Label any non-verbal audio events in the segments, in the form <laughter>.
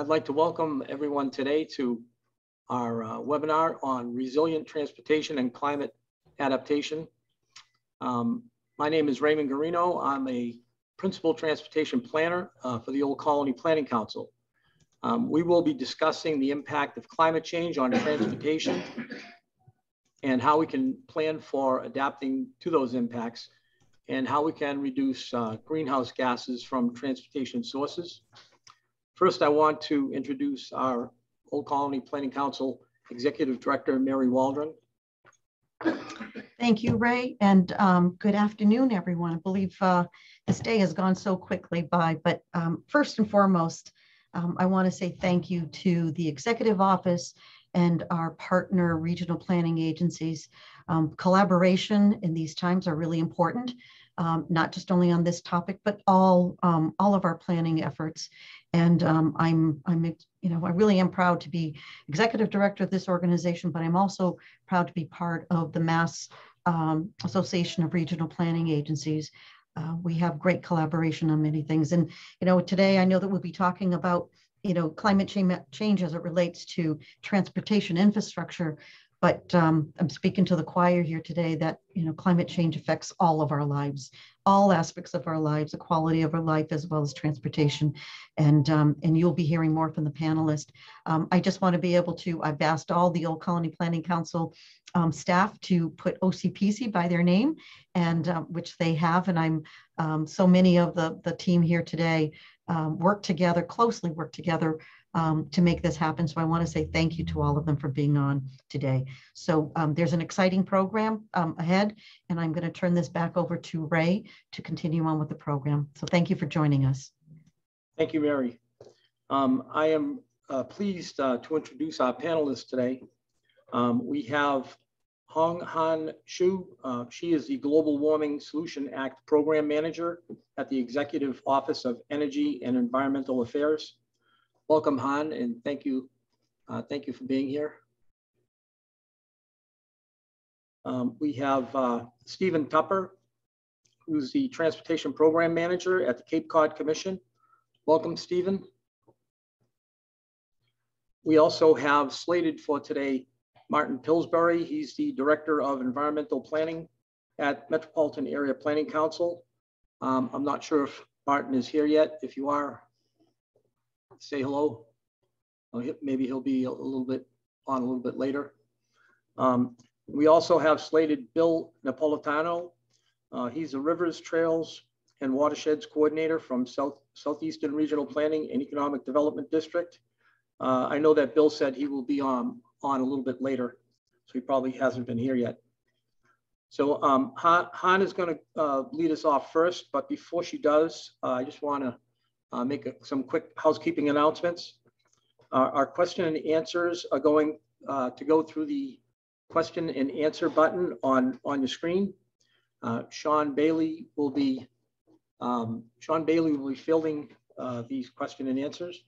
I'd like to welcome everyone today to our uh, webinar on resilient transportation and climate adaptation. Um, my name is Raymond Garino. I'm a principal transportation planner uh, for the Old Colony Planning Council. Um, we will be discussing the impact of climate change on transportation and how we can plan for adapting to those impacts and how we can reduce uh, greenhouse gases from transportation sources. First, I want to introduce our Old Colony Planning Council Executive Director, Mary Waldron. Thank you, Ray, and um, good afternoon, everyone. I believe uh, this day has gone so quickly by, but um, first and foremost, um, I want to say thank you to the Executive Office and our partner regional planning agencies. Um, collaboration in these times are really important um, not just only on this topic, but all um, all of our planning efforts. And um, I'm I'm you know I really am proud to be executive director of this organization, but I'm also proud to be part of the Mass um, Association of Regional Planning Agencies. Uh, we have great collaboration on many things, and you know today I know that we'll be talking about you know climate change, change as it relates to transportation infrastructure but um, I'm speaking to the choir here today that you know climate change affects all of our lives, all aspects of our lives, the quality of our life as well as transportation, and um, and you'll be hearing more from the panelists. Um, I just want to be able to. I've asked all the Old Colony Planning Council um, staff to put OCPC by their name, and uh, which they have, and I'm um, so many of the the team here today um, work together closely, work together um, to make this happen. So I want to say thank you to all of them for being on today. So um, there's an exciting program um, ahead, and I'm going to turn this back over to Ray to continue on with the program. So thank you for joining us. Thank you, Mary. Um, I am uh, pleased uh, to introduce our panelists today. Um, we have Hong Han Chu. Uh, she is the Global Warming Solution Act Program Manager at the Executive Office of Energy and Environmental Affairs. Welcome, Han, and thank you. Uh, thank you for being here. Um, we have uh, Stephen Tupper, who's the Transportation Program Manager at the Cape Cod Commission. Welcome, Stephen. We also have slated for today Martin Pillsbury. He's the Director of Environmental Planning at Metropolitan Area Planning Council. Um, I'm not sure if Martin is here yet. If you are, say hello. maybe he'll be a little bit on a little bit later. Um, we also have slated Bill Napolitano. Uh, he's a Rivers, Trails, and Watersheds Coordinator from South, Southeastern Regional Planning and Economic Development District. Uh, I know that Bill said he will be on, on a little bit later, so he probably hasn't been here yet. So um, Han, Han, is going to uh, lead us off first, but before she does, uh, I just want to uh, make a, some quick housekeeping announcements. Uh, our question and answers are going uh, to go through the question and answer button on, on your screen. Uh, Sean Bailey will be um, Sean Bailey will be fielding uh, these question and answers.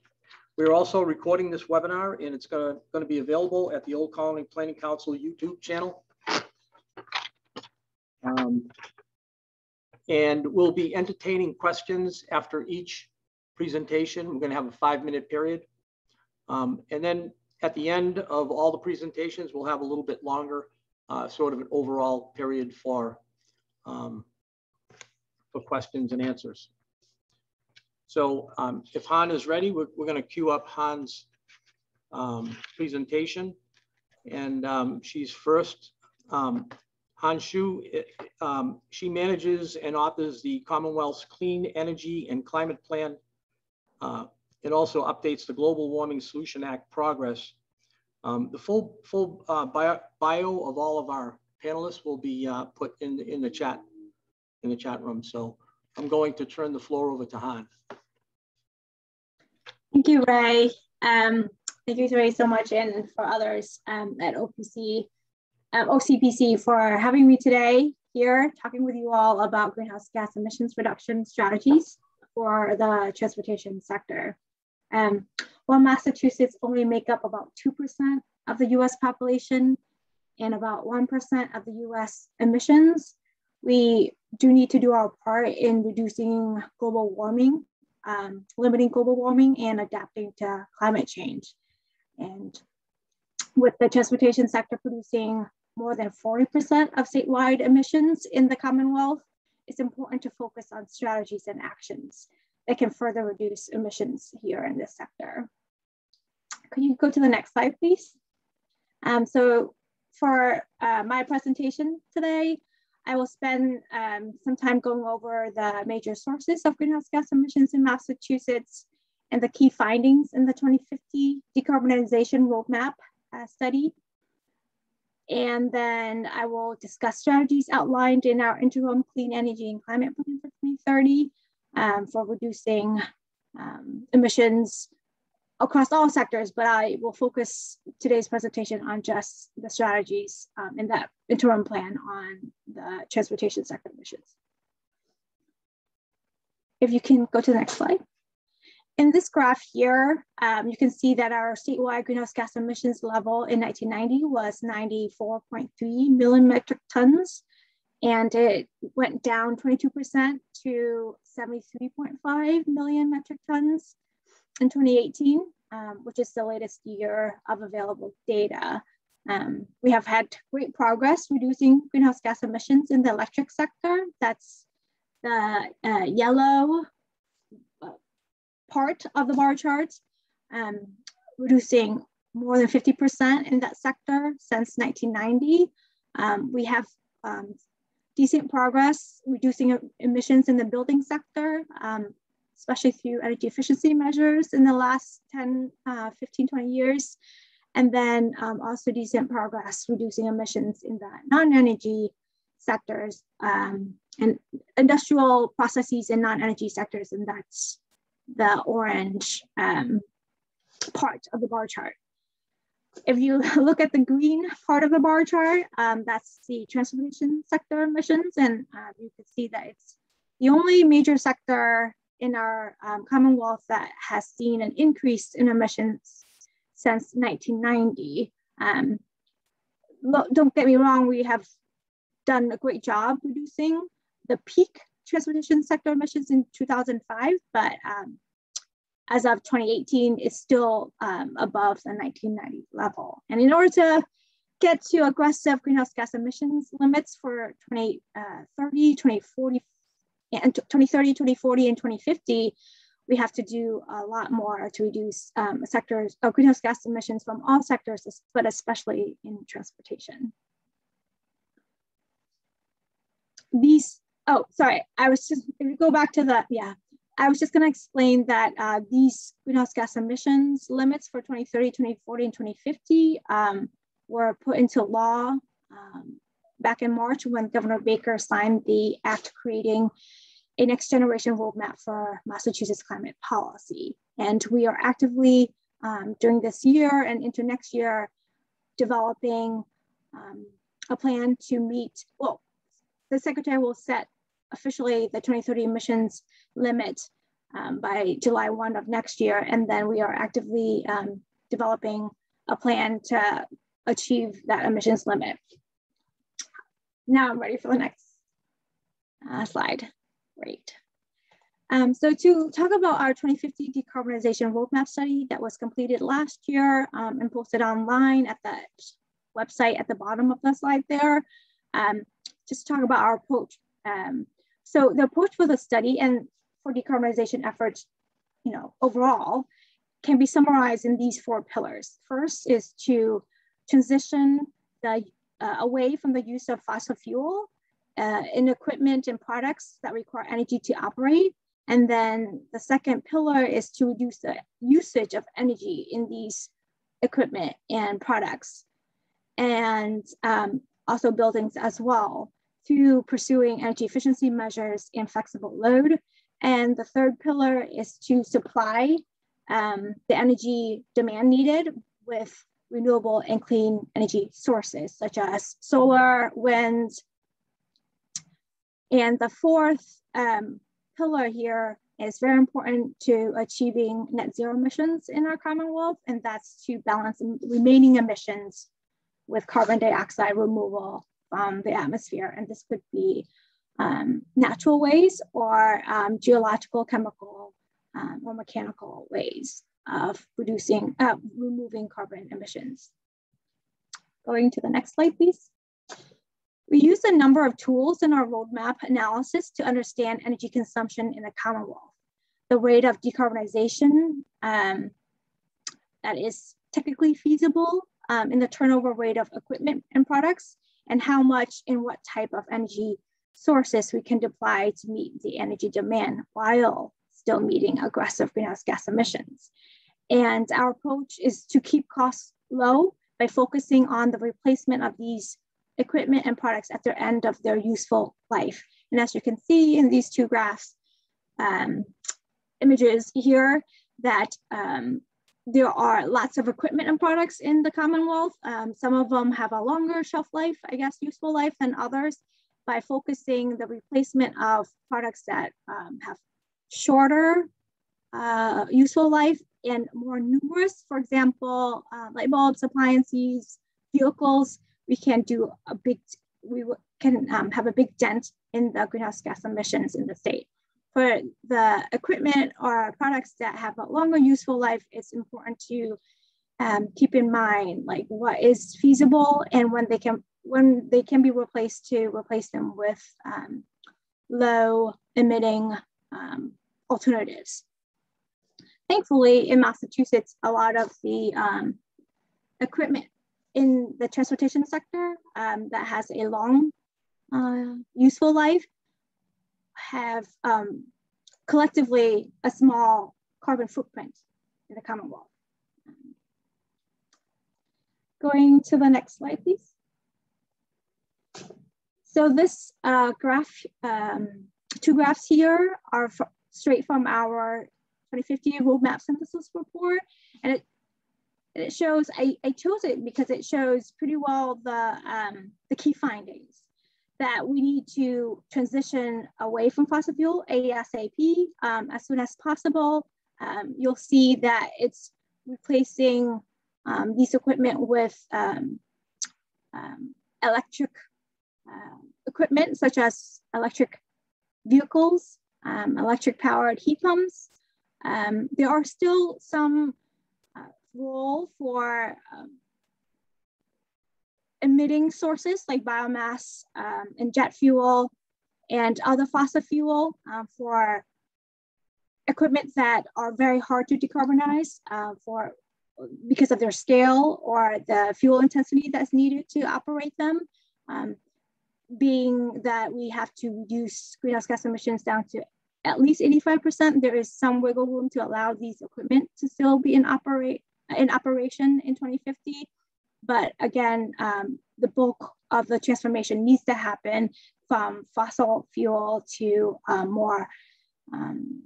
We're also recording this webinar and it's going to be available at the Old Colony Planning Council YouTube channel. Um, and we'll be entertaining questions after each presentation. We're going to have a five minute period. Um, and then at the end of all the presentations, we'll have a little bit longer uh, sort of an overall period for, um, for questions and answers. So um, if Han is ready, we're, we're going to queue up Han's um, presentation. And um, she's first. Um, Han Chu, um, she manages and authors the Commonwealth's Clean Energy and Climate Plan uh, it also updates the Global Warming Solution Act progress. Um, the full full uh, bio, bio, of all of our panelists will be uh, put in the, in the chat in the chat room. So I'm going to turn the floor over to Han. Thank you, Ray. Um, thank you, Ray, so much, and for others um, at OPC, um, OCPC for having me today here, talking with you all about greenhouse gas emissions reduction strategies for the transportation sector. Um, while Massachusetts only make up about 2% of the US population and about 1% of the US emissions, we do need to do our part in reducing global warming um, limiting global warming and adapting to climate change. And with the transportation sector producing more than 40% of statewide emissions in the Commonwealth, it's important to focus on strategies and actions that can further reduce emissions here in this sector. Could you go to the next slide, please? Um, so for uh, my presentation today, I will spend um, some time going over the major sources of greenhouse gas emissions in Massachusetts and the key findings in the 2050 decarbonization roadmap uh, study. And then I will discuss strategies outlined in our interim clean energy and climate plan for 2030 um, for reducing um, emissions across all sectors, but I will focus today's presentation on just the strategies um, in that interim plan on the transportation sector emissions. If you can go to the next slide. In this graph here, um, you can see that our statewide greenhouse gas emissions level in 1990 was 94.3 million metric tons, and it went down 22% to 73.5 million metric tons in 2018, um, which is the latest year of available data. Um, we have had great progress reducing greenhouse gas emissions in the electric sector. That's the uh, yellow part of the bar chart, um, reducing more than 50% in that sector since 1990. Um, we have um, decent progress reducing emissions in the building sector, um, especially through energy efficiency measures in the last 10, uh, 15, 20 years. And then um, also decent progress reducing emissions in the non-energy sectors um, and industrial processes in non-energy sectors, and that's the orange um, part of the bar chart. If you <laughs> look at the green part of the bar chart, um, that's the transportation sector emissions, and uh, you can see that it's the only major sector in our um, Commonwealth that has seen an increase in emissions since 1990. Um, don't get me wrong, we have done a great job reducing the peak transportation sector emissions in 2005, but um, as of 2018, it's still um, above the 1990 level. And in order to get to aggressive greenhouse gas emissions limits for 2030, uh, 2040, and 2030, 2040, and 2050, we have to do a lot more to reduce um, sectors of greenhouse gas emissions from all sectors, but especially in transportation. These oh, sorry, I was just, if you go back to the, yeah, I was just gonna explain that uh, these greenhouse gas emissions limits for 2030, 2040, and 2050 um, were put into law um, back in March when Governor Baker signed the act creating a next generation roadmap for Massachusetts climate policy. And we are actively um, during this year and into next year developing um, a plan to meet, well, the secretary will set officially the 2030 emissions limit um, by July 1 of next year. And then we are actively um, developing a plan to achieve that emissions limit. Now I'm ready for the next uh, slide. Great. Um, so to talk about our 2050 decarbonization roadmap study that was completed last year um, and posted online at the website at the bottom of the slide there, um, just talk about our approach. Um, so the approach for the study and for decarbonization efforts, you know, overall, can be summarized in these four pillars. First is to transition the uh, away from the use of fossil fuel uh, in equipment and products that require energy to operate. And then the second pillar is to reduce the usage of energy in these equipment and products and um, also buildings as well through pursuing energy efficiency measures and flexible load. And the third pillar is to supply um, the energy demand needed with renewable and clean energy sources, such as solar, wind. And the fourth um, pillar here is very important to achieving net zero emissions in our Commonwealth, and that's to balance remaining emissions with carbon dioxide removal from the atmosphere. And this could be um, natural ways or um, geological, chemical, um, or mechanical ways of reducing, uh, removing carbon emissions. Going to the next slide, please. We use a number of tools in our roadmap analysis to understand energy consumption in the Commonwealth. The rate of decarbonization um, that is technically feasible um, in the turnover rate of equipment and products, and how much and what type of energy sources we can deploy to meet the energy demand while still meeting aggressive greenhouse gas emissions. And our approach is to keep costs low by focusing on the replacement of these equipment and products at their end of their useful life. And as you can see in these two graphs, um, images here, that um, there are lots of equipment and products in the Commonwealth. Um, some of them have a longer shelf life, I guess, useful life than others. By focusing the replacement of products that um, have shorter uh, useful life and more numerous, for example, uh, light bulbs, appliances, vehicles, we can do a big, we can um, have a big dent in the greenhouse gas emissions in the state. For the equipment or products that have a longer useful life, it's important to um, keep in mind like what is feasible and when they can when they can be replaced to replace them with um, low emitting um, alternatives. Thankfully, in Massachusetts, a lot of the um, equipment in the transportation sector um, that has a long uh, useful life have um, collectively a small carbon footprint in the Commonwealth. Going to the next slide, please. So this uh, graph, um, two graphs here are straight from our 2050 roadmap synthesis report. And it, and it shows, I, I chose it because it shows pretty well the, um, the key findings that we need to transition away from fossil fuel ASAP um, as soon as possible. Um, you'll see that it's replacing um, these equipment with um, um, electric uh, equipment such as electric vehicles, electric powered heat pumps. Um, there are still some uh, role for emitting sources like biomass um, and jet fuel and other fossil fuel uh, for equipment that are very hard to decarbonize uh, for because of their scale or the fuel intensity that's needed to operate them. Um, being that we have to reduce greenhouse gas emissions down to at least 85%, there is some wiggle room to allow these equipment to still be in, operate, in operation in 2050. But again, um, the bulk of the transformation needs to happen from fossil fuel to um, more um,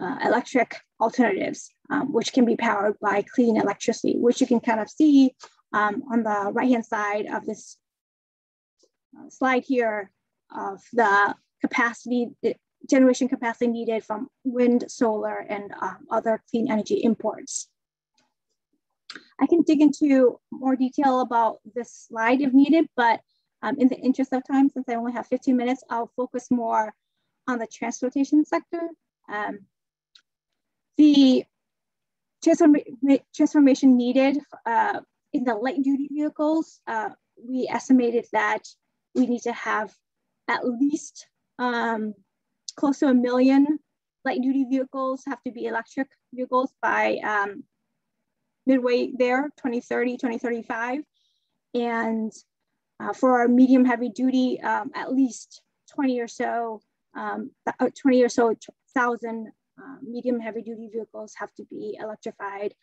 uh, electric alternatives, um, which can be powered by clean electricity, which you can kind of see um, on the right-hand side of this uh, slide here of the capacity, generation capacity needed from wind, solar, and um, other clean energy imports. I can dig into more detail about this slide if needed, but um, in the interest of time, since I only have 15 minutes, I'll focus more on the transportation sector. Um, the transform transformation needed uh, in the light duty vehicles, uh, we estimated that we need to have at least um, close to a million light duty vehicles have to be electric vehicles by um, midway there, 2030, 2035. And uh, for our medium heavy duty, um, at least 20 or so, um, uh, 20 or so thousand uh, medium heavy duty vehicles have to be electrified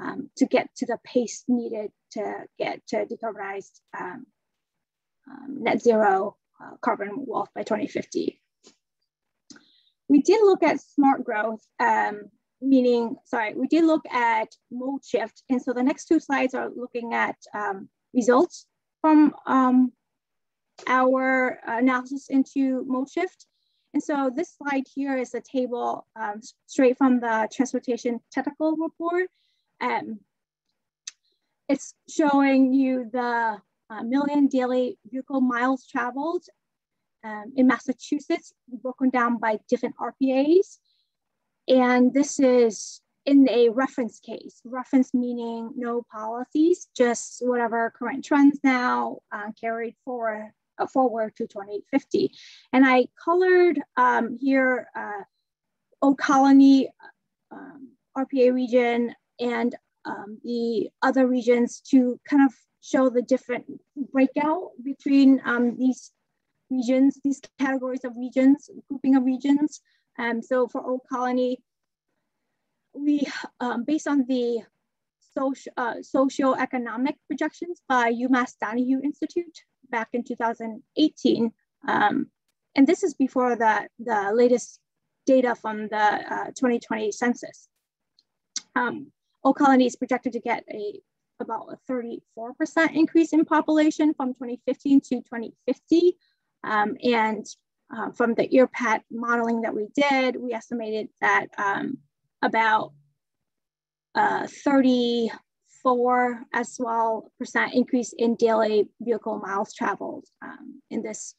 um, to get to the pace needed to get to decarbonized um, um, net zero uh, carbon wealth by 2050. We did look at smart growth, um, meaning, sorry, we did look at mode shift. And so the next two slides are looking at um, results from um, our analysis into mode shift. And so this slide here is a table um, straight from the transportation technical report. Um, it's showing you the uh, million daily vehicle miles traveled um, in Massachusetts, broken down by different RPAs. And this is in a reference case, reference meaning no policies, just whatever current trends now uh, carried forward, uh, forward to 2050. And I colored um, here uh, Colony um, RPA region and um, the other regions to kind of show the different breakout between um, these regions, these categories of regions, grouping of regions. Um, so for Old Colony, we, um, based on the social, uh, socio-economic projections by UMass Donahue Institute back in 2018, um, and this is before the, the latest data from the uh, 2020 census. Um, Old Colony is projected to get a about a 34% increase in population from 2015 to 2050. Um, and uh, from the EarPat modeling that we did, we estimated that um, about uh, 34 as well percent increase in daily vehicle miles traveled um, in this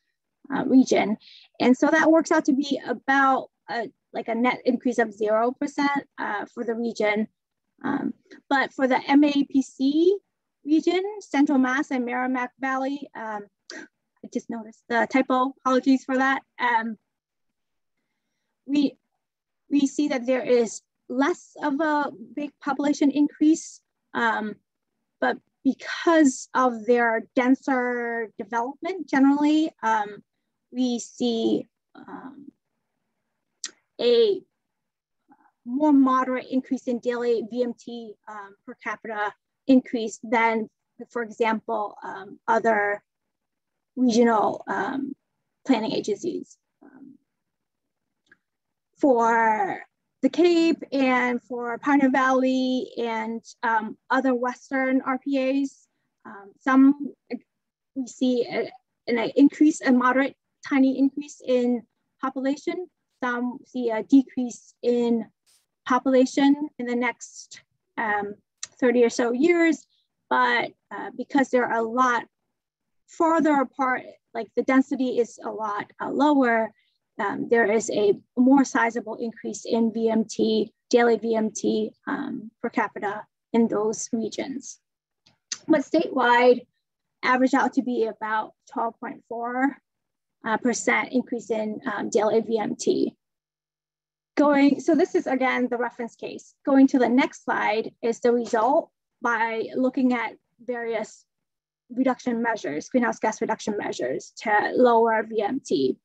uh, region. And so that works out to be about a, like a net increase of 0% uh, for the region. Um, but for the MAPC region, Central Mass and Merrimack Valley, um, I just noticed the typo, apologies for that. Um, we, we see that there is less of a big population increase, um, but because of their denser development generally, um, we see um, a more moderate increase in daily VMT um, per capita increase than, for example, um, other regional um, planning agencies. Um, for the Cape and for Pioneer Valley and um, other Western RPAs, um, some we see a, an increase, a moderate, tiny increase in population. Some see a decrease in population in the next um, 30 or so years, but uh, because there are a lot farther apart, like the density is a lot uh, lower, um, there is a more sizable increase in VMT, daily VMT um, per capita in those regions. But statewide, average out to be about 12.4 uh, percent increase in um, daily VMT. Going, so this is again the reference case. Going to the next slide is the result by looking at various reduction measures, greenhouse gas reduction measures to lower VMT.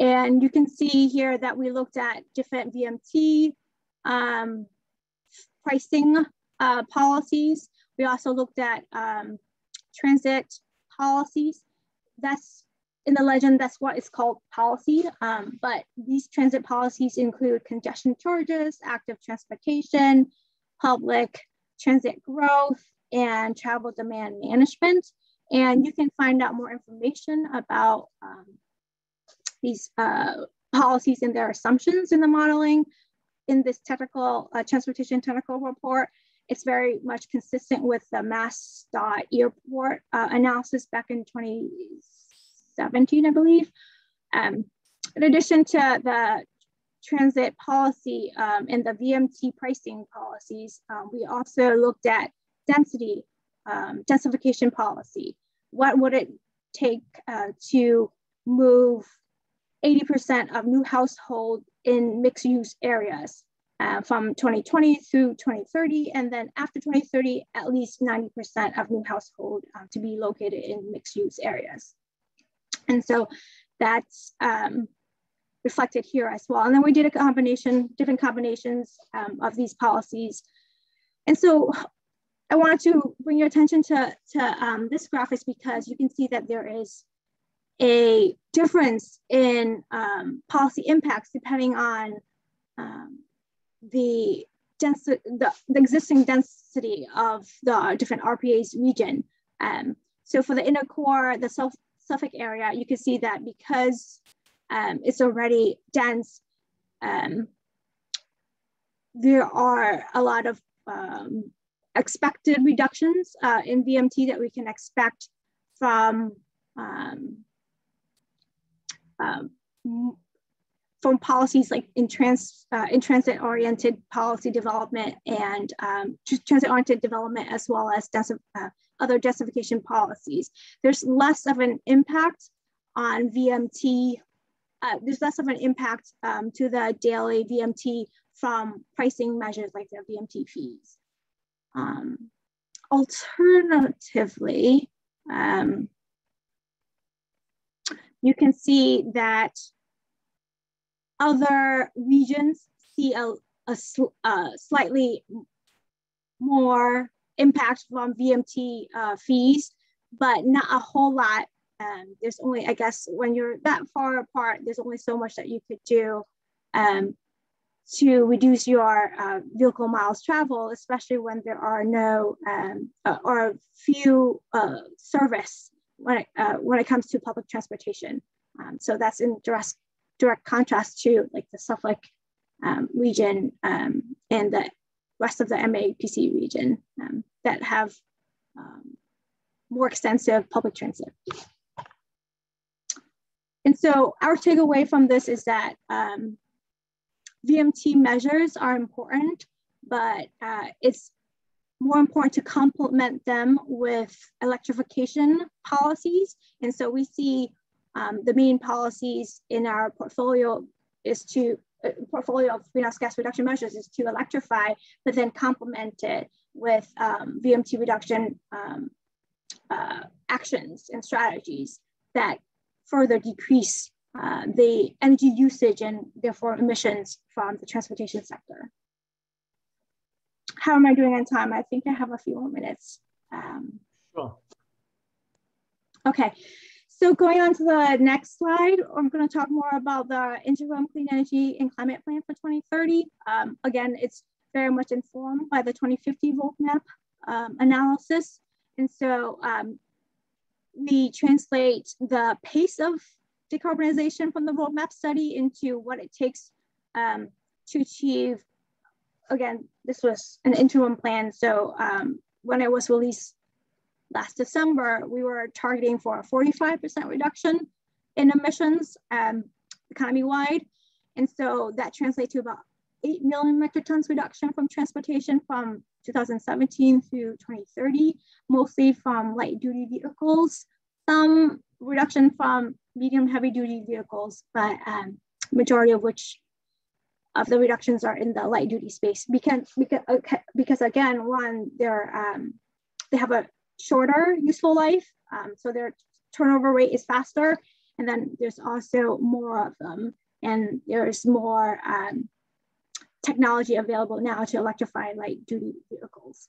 And you can see here that we looked at different VMT um, pricing uh, policies. We also looked at um, transit policies. That's in the legend, that's what is called policy. Um, but these transit policies include congestion charges, active transportation, public transit growth, and travel demand management. And you can find out more information about um, these uh, policies and their assumptions in the modeling in this technical uh, transportation technical report. It's very much consistent with the MassDOT airport uh, analysis back in 2017, I believe. Um, in addition to the transit policy um, and the VMT pricing policies, um, we also looked at density, um, densification policy. What would it take uh, to move 80% of new household in mixed use areas uh, from 2020 through 2030, and then after 2030, at least 90% of new household uh, to be located in mixed use areas. And so that's um, reflected here as well. And then we did a combination, different combinations um, of these policies. And so I wanted to bring your attention to, to um, this graph is because you can see that there is a difference in um, policy impacts depending on um, the, density, the, the, existing density of the different RPA's region. Um, so for the inner core, the self Suffolk area, you can see that because um, it's already dense, um, there are a lot of um, expected reductions uh, in VMT that we can expect from um, um, from policies like in trans uh, in transit oriented policy development and um, transit oriented development as well as uh, other densification policies. There's less of an impact on VMT. Uh, there's less of an impact um, to the daily VMT from pricing measures like the VMT fees. Um, alternatively, um, you can see that other regions see a, a, a slightly more impact from VMT uh, fees, but not a whole lot. Um, there's only, I guess, when you're that far apart, there's only so much that you could do um, to reduce your uh, vehicle miles travel, especially when there are no um, uh, or few uh, service when it, uh, when it comes to public transportation. Um, so that's in direct direct contrast to like the Suffolk um, region um, and the rest of the MAPC region um, that have um, more extensive public transit. And so our takeaway from this is that um, VMT measures are important, but uh, it's more important to complement them with electrification policies. And so we see um, the main policies in our portfolio is to uh, portfolio of greenhouse gas reduction measures is to electrify, but then complement it with um, VMT reduction um, uh, actions and strategies that further decrease uh, the energy usage and therefore emissions from the transportation sector. How am I doing on time? I think I have a few more minutes. Um, sure. Okay, so going on to the next slide, I'm going to talk more about the interim clean energy and climate plan for 2030. Um, again, it's very much informed by the 2050 roadmap um, analysis. And so um, we translate the pace of decarbonization from the roadmap study into what it takes um, to achieve, again, this was an interim plan. So um, when it was released last December, we were targeting for a 45% reduction in emissions um, economy-wide. And so that translates to about 8 million metric tons reduction from transportation from 2017 through 2030, mostly from light duty vehicles, some reduction from medium heavy duty vehicles, but um, majority of which of the reductions are in the light duty space because because, because again, one, they're um, they have a shorter useful life. Um, so their turnover rate is faster. And then there's also more of them. And there's more um, technology available now to electrify light duty vehicles.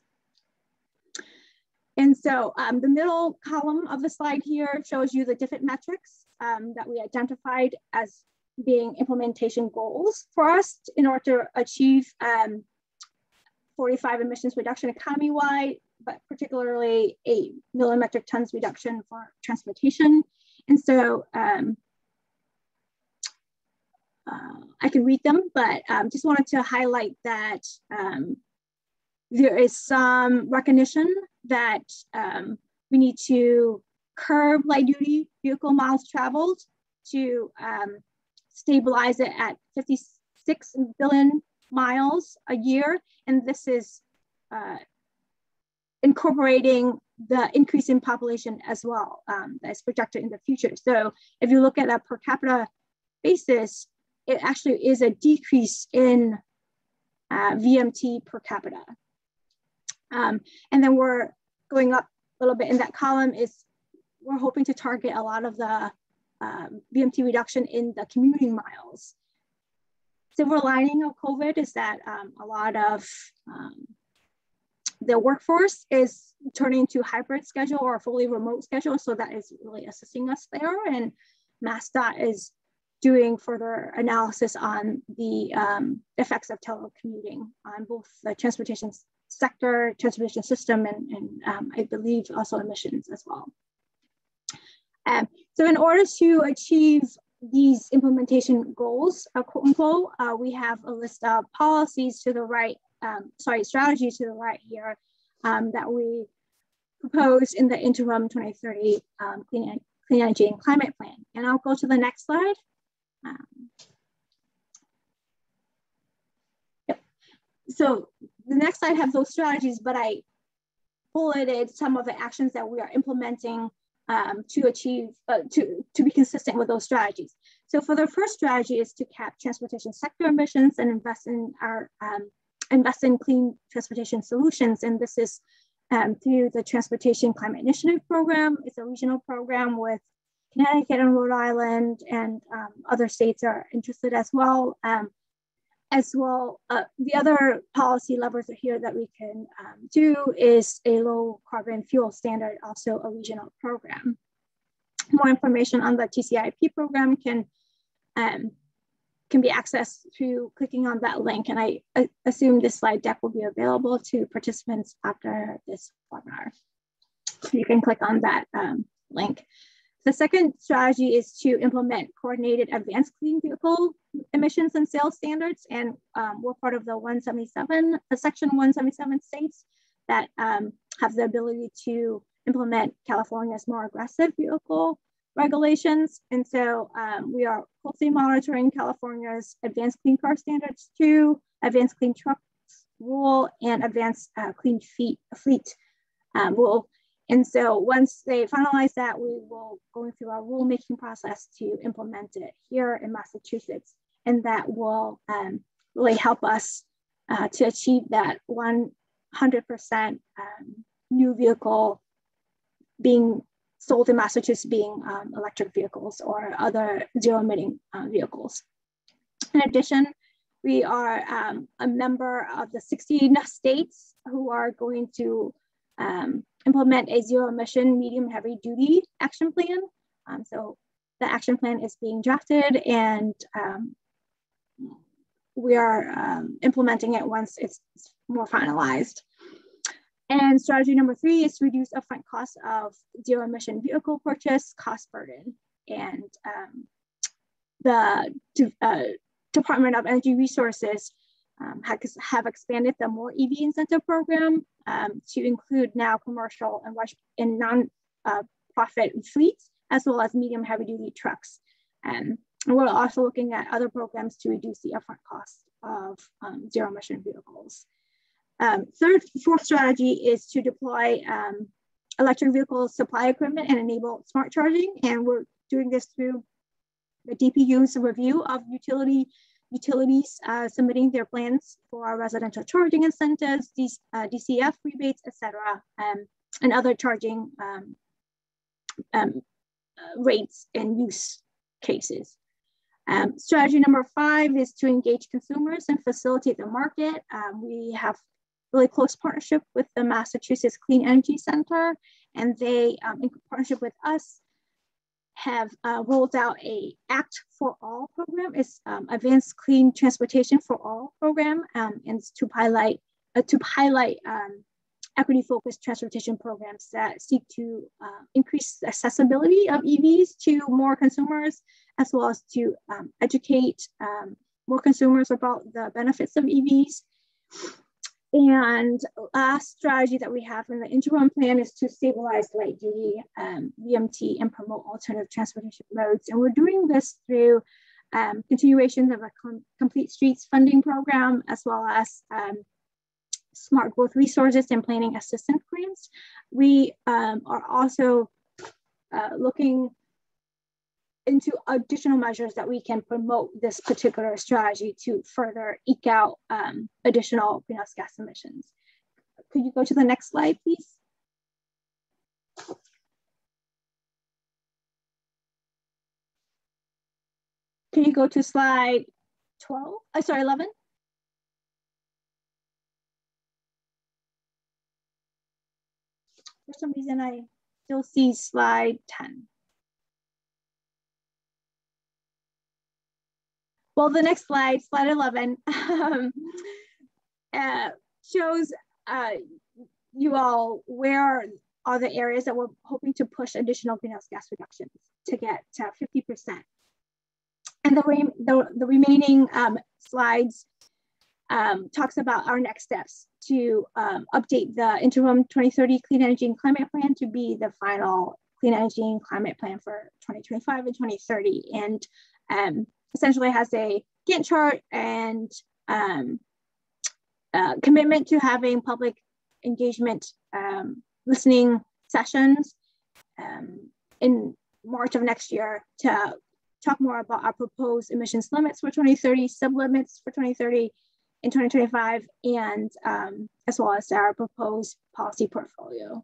And so um, the middle column of the slide here shows you the different metrics um, that we identified as being implementation goals for us in order to achieve um, 45 emissions reduction economy-wide but particularly 8 millimetric tons reduction for transportation. And so um, uh, I can read them, but um, just wanted to highlight that um, there is some recognition that um, we need to curb light duty vehicle miles traveled to um, stabilize it at 56 billion miles a year. And this is uh, incorporating the increase in population as well um, that's projected in the future. So if you look at a per capita basis, it actually is a decrease in uh, VMT per capita. Um, and then we're going up a little bit in that column is we're hoping to target a lot of the um, VMT reduction in the commuting miles. Silver lining of COVID is that um, a lot of um, the workforce is turning to hybrid schedule or fully remote schedule. So that is really assisting us there. And MassDOT is doing further analysis on the um, effects of telecommuting on both the transportation sector, transportation system, and, and um, I believe also emissions as well. Um, so in order to achieve these implementation goals, uh, quote unquote, uh, we have a list of policies to the right, um, sorry, strategy to the right here um, that we proposed in the interim 2030 um, clean, clean, energy and climate plan. And I'll go to the next slide. Um, yep. So the next slide have those strategies, but I bulleted some of the actions that we are implementing um, to achieve, uh, to, to be consistent with those strategies. So for the first strategy is to cap transportation sector emissions and invest in our, um, invest in clean transportation solutions. And this is um, through the Transportation Climate Initiative Program. It's a regional program with Connecticut and Rhode Island and um, other states are interested as well. Um, as well, uh, the other policy levers are here that we can um, do is a low carbon fuel standard, also a regional program. More information on the TCIP program can, um, can be accessed through clicking on that link. And I, I assume this slide deck will be available to participants after this webinar. So you can click on that um, link. The second strategy is to implement coordinated advanced clean vehicle emissions and sales standards. And um, we're part of the 177, the section 177 states that um, have the ability to implement California's more aggressive vehicle regulations. And so um, we are closely monitoring California's advanced clean car standards too, advanced clean trucks rule and advanced uh, clean fleet, fleet um, rule. And so once they finalize that, we will go through our rulemaking process to implement it here in Massachusetts. And that will um, really help us uh, to achieve that 100% um, new vehicle being sold in Massachusetts being um, electric vehicles or other zero emitting uh, vehicles. In addition, we are um, a member of the 60 states who are going to um, implement a zero emission medium heavy duty action plan. Um, so the action plan is being drafted and um, we are um, implementing it once it's more finalized. And strategy number three is to reduce upfront costs of zero emission vehicle purchase cost burden. And um, the uh, Department of Energy Resources um, have expanded the MOR-EV incentive program um, to include now commercial and, and non-profit uh, fleets, as well as medium heavy duty trucks. Um, and we're also looking at other programs to reduce the upfront cost of um, zero emission vehicles. Um, third, fourth strategy is to deploy um, electric vehicle supply equipment and enable smart charging. And we're doing this through the DPU's review of utility utilities uh, submitting their plans for residential charging incentives, these, uh, DCF rebates, etc., um, and other charging um, um, uh, rates and use cases. Um, strategy number five is to engage consumers and facilitate the market. Um, we have really close partnership with the Massachusetts Clean Energy Center, and they, um, in partnership with us, have uh, rolled out a Act for All program. It's um, Advanced Clean Transportation for All program, um, and to highlight uh, to highlight um, equity-focused transportation programs that seek to uh, increase accessibility of EVs to more consumers, as well as to um, educate um, more consumers about the benefits of EVs. And last strategy that we have in the interim plan is to stabilize light duty um, VMT and promote alternative transportation modes. And we're doing this through um, continuation of a com complete streets funding program, as well as um, smart growth resources and planning assistance grants. We um, are also uh, looking into additional measures that we can promote this particular strategy to further eke out um, additional greenhouse gas emissions. Could you go to the next slide, please? Can you go to slide 12? Uh, sorry, 11? For some reason, I still see slide 10. Well, the next slide, slide 11, <laughs> um, uh, shows uh, you all where are the areas that we're hoping to push additional greenhouse gas reductions to get to 50%. And the, re the, the, remaining um, slides um, talks about our next steps to um, update the interim 2030 clean energy and climate plan to be the final clean energy and climate plan for 2025 and 2030. And um, essentially has a Gantt chart and um, uh, commitment to having public engagement um, listening sessions um, in March of next year to talk more about our proposed emissions limits for 2030, sublimits for 2030 and 2025, and um, as well as our proposed policy portfolio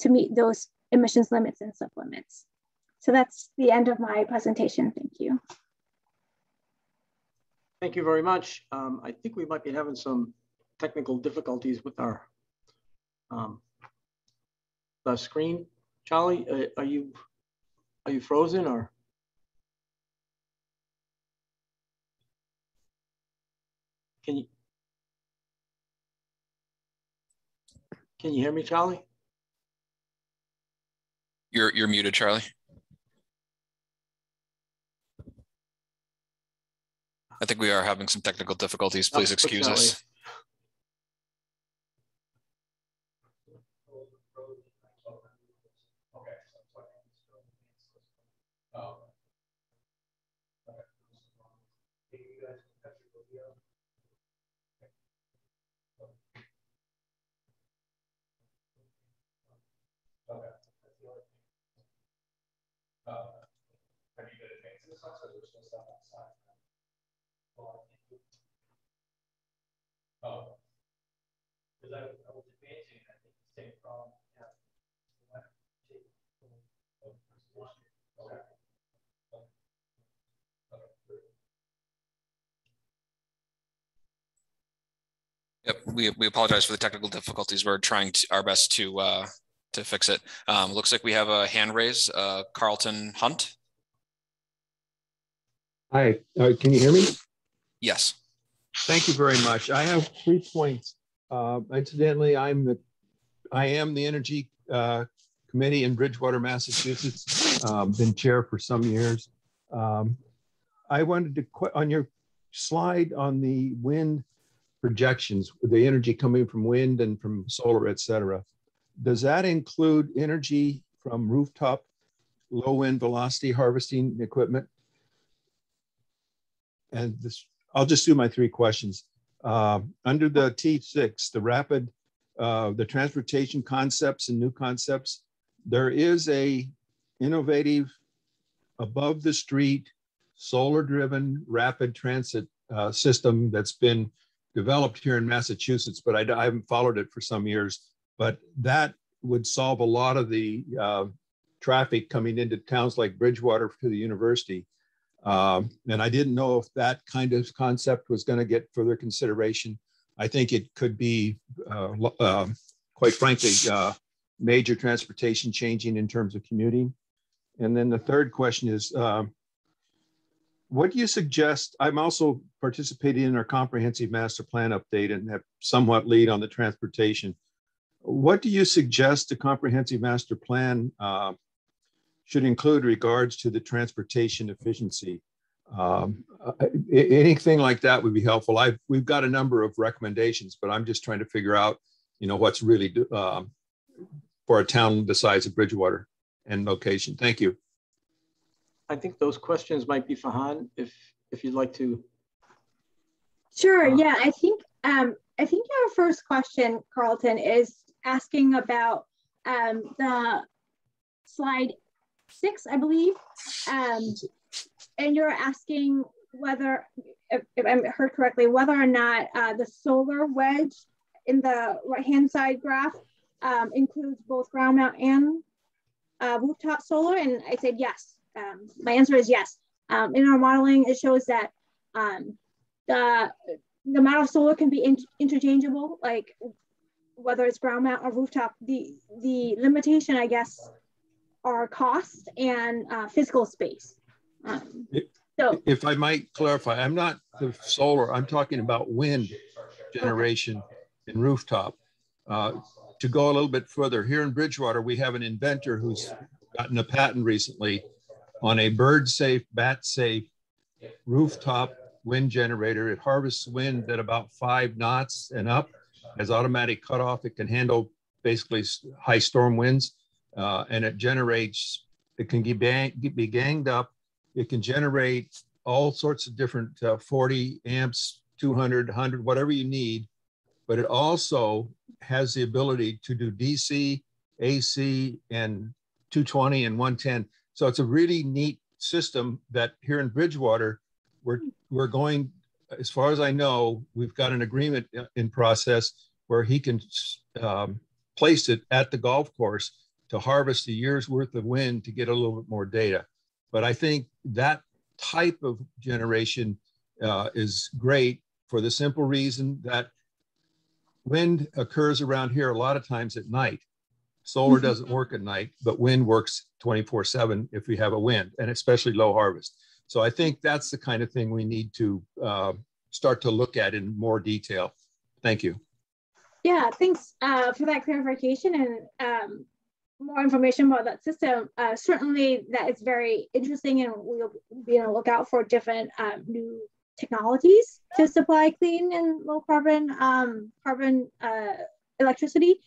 to meet those emissions limits and sublimits. So that's the end of my presentation. Thank you. Thank you very much. Um, I think we might be having some technical difficulties with our um, the screen. Charlie, uh, are you are you frozen or? Can you can you hear me, Charlie? You're you're muted, Charlie. I think we are having some technical difficulties. Please excuse us. We, we apologize for the technical difficulties. We're trying to, our best to uh, to fix it. Um, looks like we have a hand raise, uh, Carlton Hunt. Hi, uh, can you hear me? Yes. Thank you very much. I have three points. Uh, incidentally, I'm the, I am the Energy uh, Committee in Bridgewater, Massachusetts. Um, been chair for some years. Um, I wanted to on your slide on the wind projections, the energy coming from wind and from solar, et cetera. Does that include energy from rooftop low wind velocity harvesting equipment? And this I'll just do my three questions. Uh, under the T6, the rapid, uh, the transportation concepts and new concepts, there is a innovative above the street, solar driven rapid transit uh, system that's been developed here in Massachusetts, but I, I, haven't followed it for some years. But that would solve a lot of the uh, traffic coming into towns like Bridgewater to the university. Um, and I didn't know if that kind of concept was going to get further consideration. I think it could be, uh, uh, quite frankly, uh, major transportation changing in terms of commuting. And then the third question is, um, what do you suggest? I'm also participating in our comprehensive master plan update and have somewhat lead on the transportation. What do you suggest the comprehensive master plan uh, should include regards to the transportation efficiency. Um, anything like that would be helpful. I've, we've got a number of recommendations, but I'm just trying to figure out, you know, what's really um, for a town the size of Bridgewater and location. Thank you. I think those questions might be for Han, if if you'd like to. Sure. Uh, yeah, I think um, I think our first question, Carlton, is asking about um, the slide six, I believe. Um, and you're asking whether, if, if I heard correctly, whether or not uh, the solar wedge in the right-hand side graph um, includes both ground mount and uh, rooftop solar. And I said yes. Um, my answer is yes. Um, in our modeling, it shows that um, the the amount of solar can be in, interchangeable, like whether it's ground mount or rooftop. The the limitation, I guess, are cost and uh, physical space. Um, so, if I might clarify, I'm not the solar. I'm talking about wind generation and rooftop. Uh, to go a little bit further, here in Bridgewater, we have an inventor who's gotten a patent recently on a bird-safe, bat-safe rooftop wind generator. It harvests wind at about five knots and up, has automatic cutoff. It can handle basically high storm winds uh, and it generates, it can be, bang, be ganged up. It can generate all sorts of different uh, 40 amps, 200, 100, whatever you need but it also has the ability to do DC, AC, and 220 and 110. So it's a really neat system that here in Bridgewater, we're, we're going, as far as I know, we've got an agreement in process where he can um, place it at the golf course to harvest a year's worth of wind to get a little bit more data. But I think that type of generation uh, is great for the simple reason that wind occurs around here a lot of times at night. Solar mm-hmm. doesn't work at night, but wind works 24 7 if we have a wind, and especially low harvest. So I think that's the kind of thing we need to uh, start to look at in more detail. Thank you. Yeah, thanks uh, for that clarification and um, more information about that system. Uh, certainly, that is very interesting, and we'll be on the lookout for different um, new technologies to supply clean and low carbon um, carbon uh, electricity.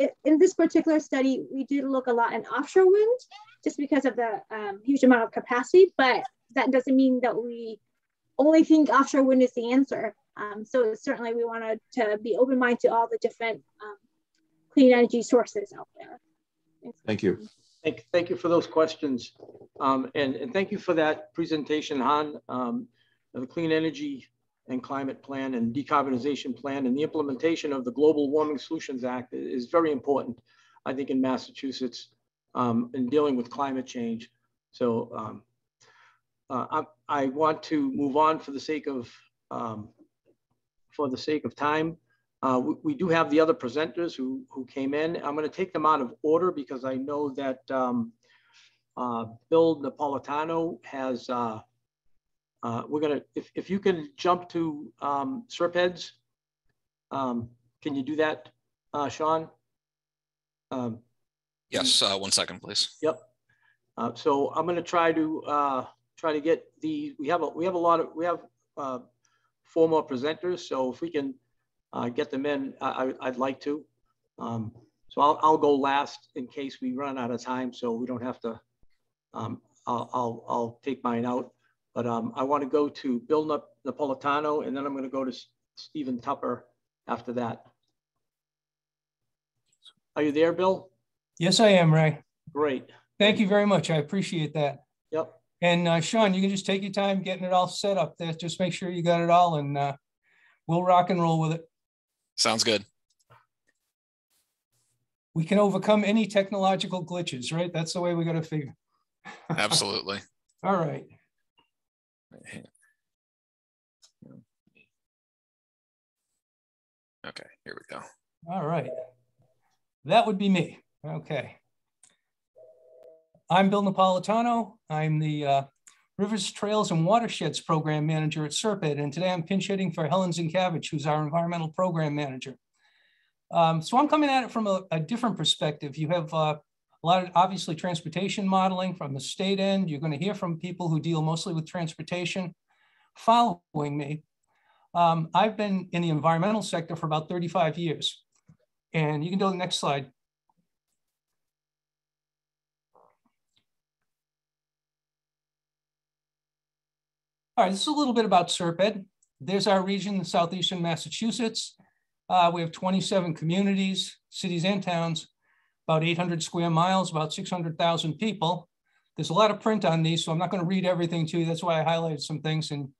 It, in this particular study, we did look a lot in offshore wind, just because of the um, huge amount of capacity. But that doesn't mean that we only think offshore wind is the answer. Um, so certainly, we wanted to be open minded to all the different um, clean energy sources out there. Thank you. Thank, thank you for those questions. Um, and, and thank you for that presentation, Han. Um, the Clean Energy and Climate Plan and Decarbonization Plan and the implementation of the Global Warming Solutions Act is very important, I think, in Massachusetts um, in dealing with climate change. So um, uh, I, I, want to move on for the sake of um, for the sake of time. Uh, we, we, do have the other presenters who, who came in. I'm going to take them out of order because I know that um, uh, Bill Napolitano has, uh, uh we're going to, if, if you can jump to um, SRPEDD's, um, can you do that, uh, Sean? Um, yes, uh, one second, please. Yep. so I'm going to try to try to get the, we have a, we have a lot of, we have four more presenters. So if we can uh, get them in, I, would like to. Um, so I'll, I'll go last in case we run out of time so we don't have to, um, I'll, I'll, I'll, take mine out. But um, I want to go to Bill Napolitano and then I'm going to go to Stephen Tupper after that. Are you there, Bill? Yes, I am, Ray. Great. Thank you very much. I appreciate that. Yep. And uh, Sean, you can just take your time getting it all set up there. Just make sure you got it all and uh, we'll rock and roll with it. Sounds good. We can overcome any technological glitches, right? That's the way we got to figure. <laughs> Absolutely. All right. Okay, here we go. All right. That would be me. Okay. I'm Bill Napolitano. I'm the uh, Rivers, Trails, and Watersheds Program Manager at SRPEDD, and today I'm pinch hitting for Helen Zincavage, who's our Environmental Program Manager. Um, so I'm coming at it from a, a different perspective. You have uh, a lot of obviously transportation modeling from the state end. You're going to hear from people who deal mostly with transportation. Following me, um, I've been in the environmental sector for about 35 years. And you can go to the next slide. All right, this is a little bit about SRPEDD. There's our region, southeastern Massachusetts. Uh, we have 27 communities, cities and towns, about 800 square miles, about 600,000 people. There's a lot of print on these, so I'm not going to read everything to you. That's why I highlighted some things. And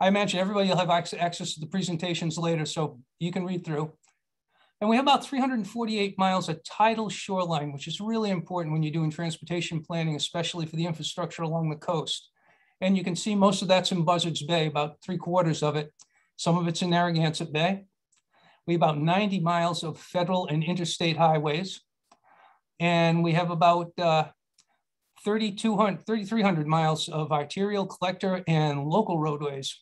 I imagine everybody will have access to the presentations later, so you can read through. And we have about 348 miles of tidal shoreline, which is really important when you're doing transportation planning, especially for the infrastructure along the coast. And you can see most of that's in Buzzards Bay, about three quarters of it. Some of it's in Narragansett Bay. We have about 90 miles of federal and interstate highways. And we have about uh, 3,200, 3,300 miles of arterial collector and local roadways.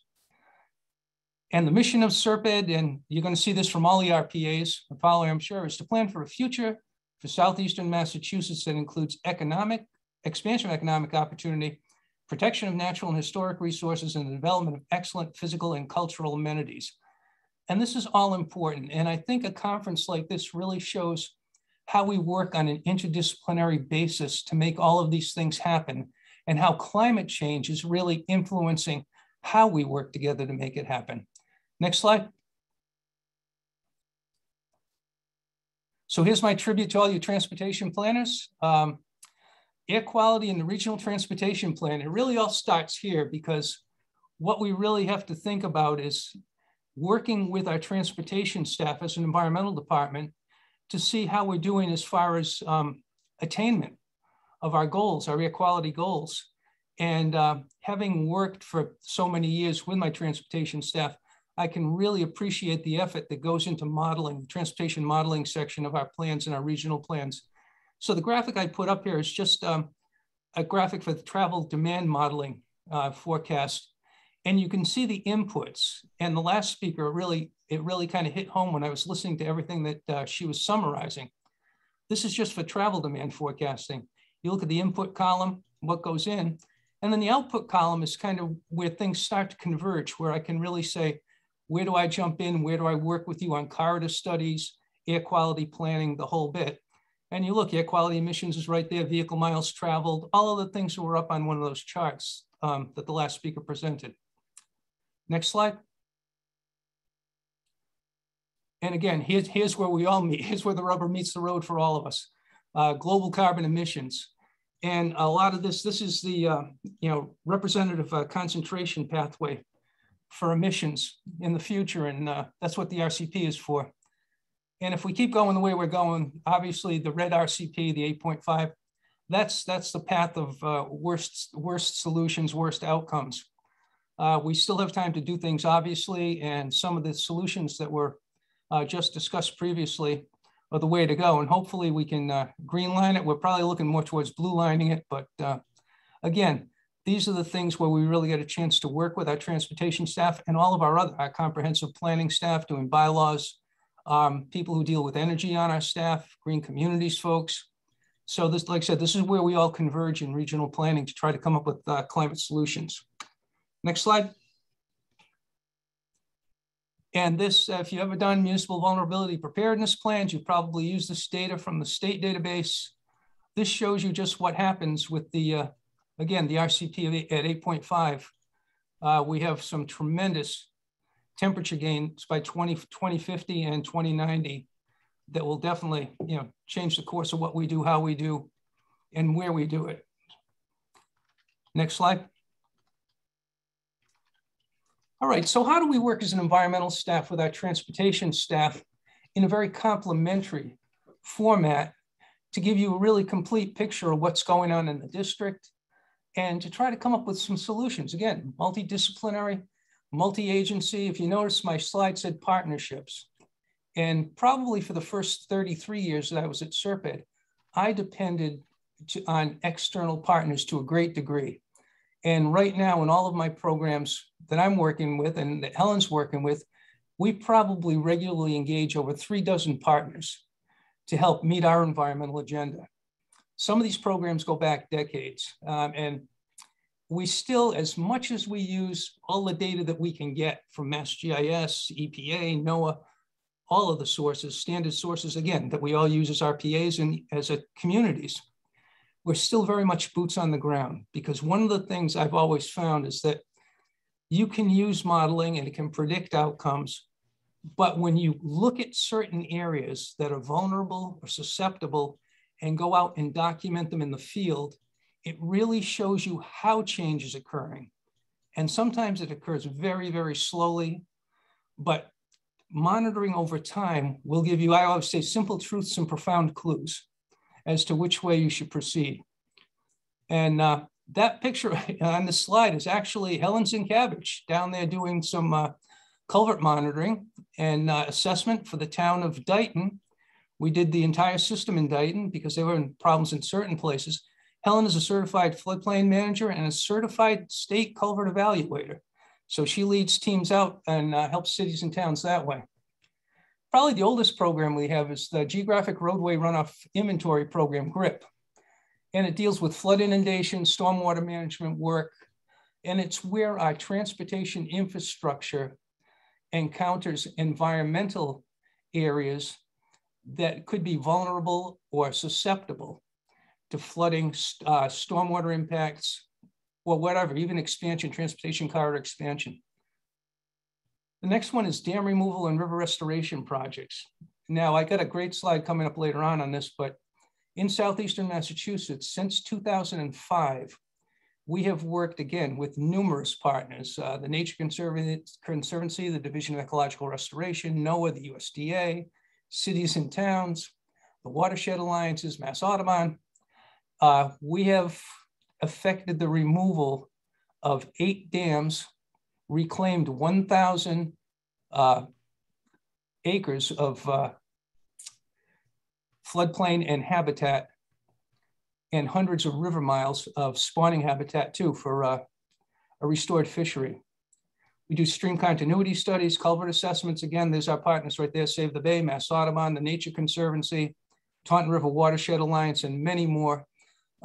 And the mission of SRPEDD, and you're going to see this from all the RPAs, the following, I'm sure, is to plan for a future for Southeastern Massachusetts that includes economic, expansion of economic opportunity protection of natural and historic resources, and the development of excellent physical and cultural amenities. And this is all important. And I think a conference like this really shows how we work on an interdisciplinary basis to make all of these things happen and how climate change is really influencing how we work together to make it happen. Next slide. So here's my tribute to all you transportation planners. Um, air quality in the regional transportation plan, it really all starts here because what we really have to think about is working with our transportation staff as an environmental department to see how we're doing as far as um, attainment of our goals, our equality goals. And uh, having worked for so many years with my transportation staff, I can really appreciate the effort that goes into modeling, the transportation modeling section of our plans and our regional plans. So the graphic I put up here is just um, a graphic for the travel demand modeling uh, forecast. And you can see the inputs. And the last speaker really, it really kind of hit home when I was listening to everything that uh, she was summarizing. This is just for travel demand forecasting. You look at the input column, what goes in, and then the output column is kind of where things start to converge, where I can really say, where do I jump in? Where do I work with you on corridor studies, air quality planning, the whole bit? And you look, air quality emissions is right there, vehicle miles traveled, all of the things that were up on one of those charts um, that the last speaker presented. Next slide. And again, here's, here's where we all meet. <laughs> Here's where the rubber meets the road for all of us. Uh, global carbon emissions. And a lot of this, this is the uh, you know representative uh, concentration pathway for emissions in the future. And uh, that's what the RCP is for. And if we keep going the way we're going, obviously the red RCP, the 8.5, that's, that's the path of uh, worst, worst solutions, worst outcomes. Uh, we still have time to do things, obviously, and some of the solutions that were uh, just discussed previously are the way to go. And hopefully we can uh, green line it. We're probably looking more towards blue lining it, but uh, again, these are the things where we really get a chance to work with our transportation staff and all of our other our comprehensive planning staff doing bylaws, um, people who deal with energy on our staff, green communities folks. So this, like I said, this is where we all converge in regional planning to try to come up with uh, climate solutions. Next slide. And this, uh, if you've ever done municipal vulnerability preparedness plans, you probably use this data from the state database. This shows you just what happens with the uh, Again, the RCP at 8.5, uh, we have some tremendous temperature gains by 20, 2050 and 2090 that will definitely you know, change the course of what we do, how we do, and where we do it. Next slide. All right, so how do we work as an environmental staff with our transportation staff in a very complementary format to give you a really complete picture of what's going on in the district and to try to come up with some solutions. Again, multidisciplinary, multi-agency. If you notice, my slide said partnerships. And probably for the first 33 years that I was at SRPEDD, I depended to, on external partners to a great degree. And right now, in all of my programs that I'm working with and that Helen's working with, we probably regularly engage over three dozen partners to help meet our environmental agenda. Some of these programs go back decades. Um, and we still, as much as we use all the data that we can get from MassGIS, EPA, NOAA, all of the sources, standard sources, again, that we all use as RPAs and as a communities, we're still very much boots on the ground because one of the things I've always found is that you can use modeling and it can predict outcomes. But when you look at certain areas that are vulnerable or susceptible and go out and document them in the field, it really shows you how change is occurring. And sometimes it occurs very, very slowly, but monitoring over time will give you, I always say, simple truths and profound clues as to which way you should proceed. And uh, that picture <laughs> on the slide is actually Helen Zincavage down there doing some uh, culvert monitoring and uh, assessment for the town of Dighton we did the entire system in Dighton because there were problems in certain places. Helen is a certified floodplain manager and a certified state culvert evaluator. So she leads teams out and uh, helps cities and towns that way. Probably the oldest program we have is the Geographic Roadway Runoff Inventory Program, GRIP. And it deals with flood inundation, stormwater management work, and it's where our transportation infrastructure encounters environmental areas that could be vulnerable or susceptible to flooding, uh, stormwater impacts, or whatever, even expansion, transportation corridor expansion. The next one is dam removal and river restoration projects. now I got a great slide coming up later on on this, but in Southeastern Massachusetts, since 2005, we have worked again with numerous partners, uh, the Nature Conservancy, the Division of Ecological Restoration, NOAA, the USDA, cities and towns, the Watershed Alliances, Mass Audubon. Uh, we have affected the removal of eight dams, reclaimed 1,000 uh, acres of uh, floodplain and habitat, and hundreds of river miles of spawning habitat too for uh, a restored fishery. We do stream continuity studies, culvert assessments. Again, there's our partners right there, Save the Bay, Mass Audubon, the Nature Conservancy, Taunton River Watershed Alliance, and many more.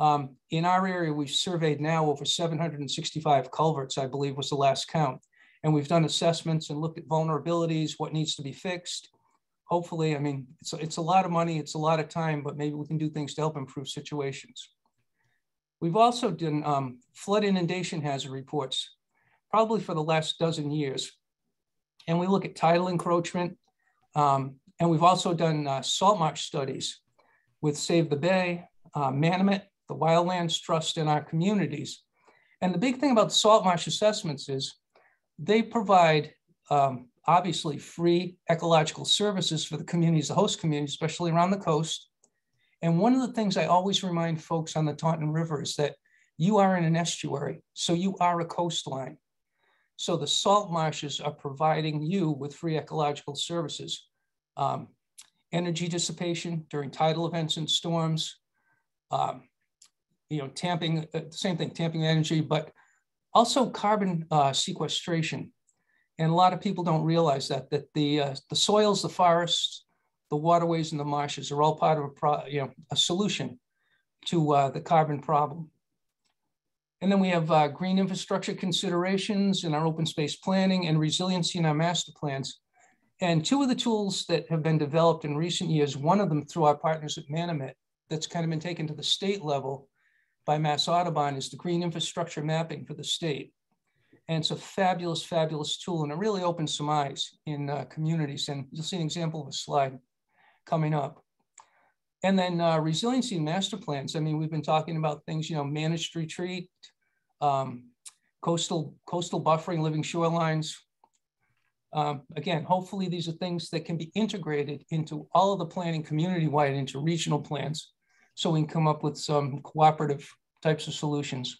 Um, in our area, we've surveyed now over 765 culverts, I believe was the last count. And we've done assessments and looked at vulnerabilities, what needs to be fixed. Hopefully, I mean, it's, it's a lot of money, it's a lot of time, but maybe we can do things to help improve situations. We've also done um, flood inundation hazard reports, probably for the last dozen years. And we look at tidal encroachment. Um, and we've also done uh, salt marsh studies with Save the Bay, uh, the Wildlands Trust in our communities. And the big thing about the salt marsh assessments is they provide um, obviously free ecological services for the communities, the host communities, especially around the coast. And one of the things I always remind folks on the Taunton River is that you are in an estuary, so you are a coastline. So the salt marshes are providing you with free ecological services. Um, energy dissipation during tidal events and storms, um, you know, tamping, uh, same thing, tamping energy, but also carbon uh, sequestration. And a lot of people don't realize that, that the, uh, the soils, the forests, the waterways and the marshes are all part of a, pro, you know, a solution to uh, the carbon problem. And then we have uh, green infrastructure considerations in our open space planning and resiliency in our master plans. And two of the tools that have been developed in recent years, one of them through our partners at Manomet, that's kind of been taken to the state level by Mass Audubon is the green infrastructure mapping for the state. And it's a fabulous, fabulous tool and it really opens some eyes in uh, communities. And you'll see an example of a slide coming up. And then uh, resiliency and master plans. I mean, we've been talking about things, you know, managed retreat, um, coastal, coastal buffering, living shorelines. Um, again, hopefully these are things that can be integrated into all of the planning community-wide into regional plans so we can come up with some cooperative types of solutions.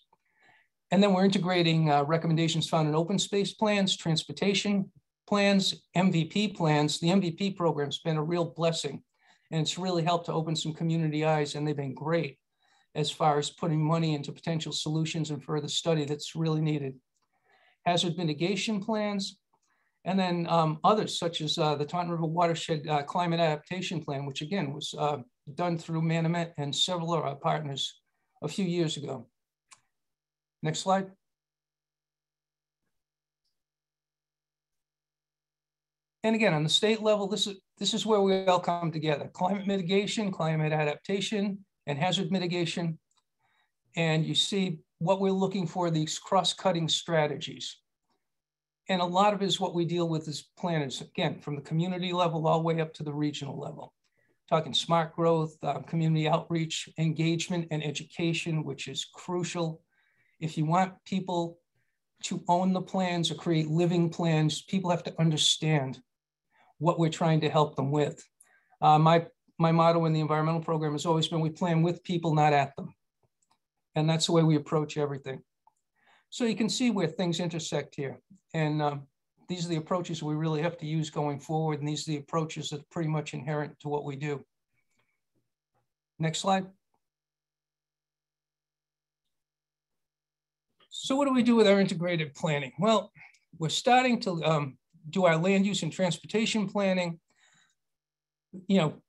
And then we're integrating uh, recommendations found in open space plans, transportation plans, MVP plans. The MVP program's been a real blessing and it's really helped to open some community eyes and they've been great as far as putting money into potential solutions and further study that's really needed. Hazard mitigation plans, and then um, others such as uh, the Taunton River Watershed uh, Climate Adaptation Plan, which again was uh, done through Manomet and several of our partners a few years ago. Next slide. And again, on the state level, this is, this is where we all come together. Climate mitigation, climate adaptation, and hazard mitigation. And you see what we're looking for, these cross-cutting strategies. And a lot of it is what we deal with as planners, again, from the community level all the way up to the regional level talking smart growth, uh, community outreach, engagement, and education, which is crucial. If you want people to own the plans or create living plans, people have to understand what we're trying to help them with. Uh, my, my motto in the environmental program has always been we plan with people, not at them. And that's the way we approach everything. So you can see where things intersect here. And um, these are the approaches we really have to use going forward. And these are the approaches that are pretty much inherent to what we do. Next slide. So what do we do with our integrated planning? Well, we're starting to um, do our land use and transportation planning, you know,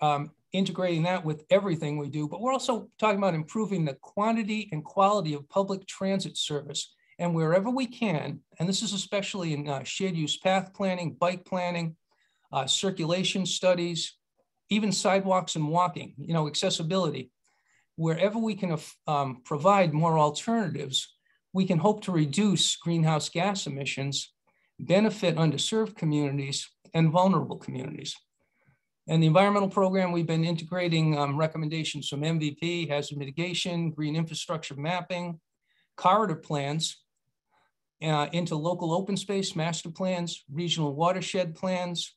um, integrating that with everything we do, but we're also talking about improving the quantity and quality of public transit service and wherever we can, and this is especially in uh, shared use path planning, bike planning, uh, circulation studies, even sidewalks and walking, you know, accessibility. Wherever we can um, provide more alternatives, we can hope to reduce greenhouse gas emissions, benefit underserved communities and vulnerable communities. And the environmental program, we've been integrating um, recommendations from MVP, hazard mitigation, green infrastructure mapping, corridor plans uh, into local open space master plans, regional watershed plans,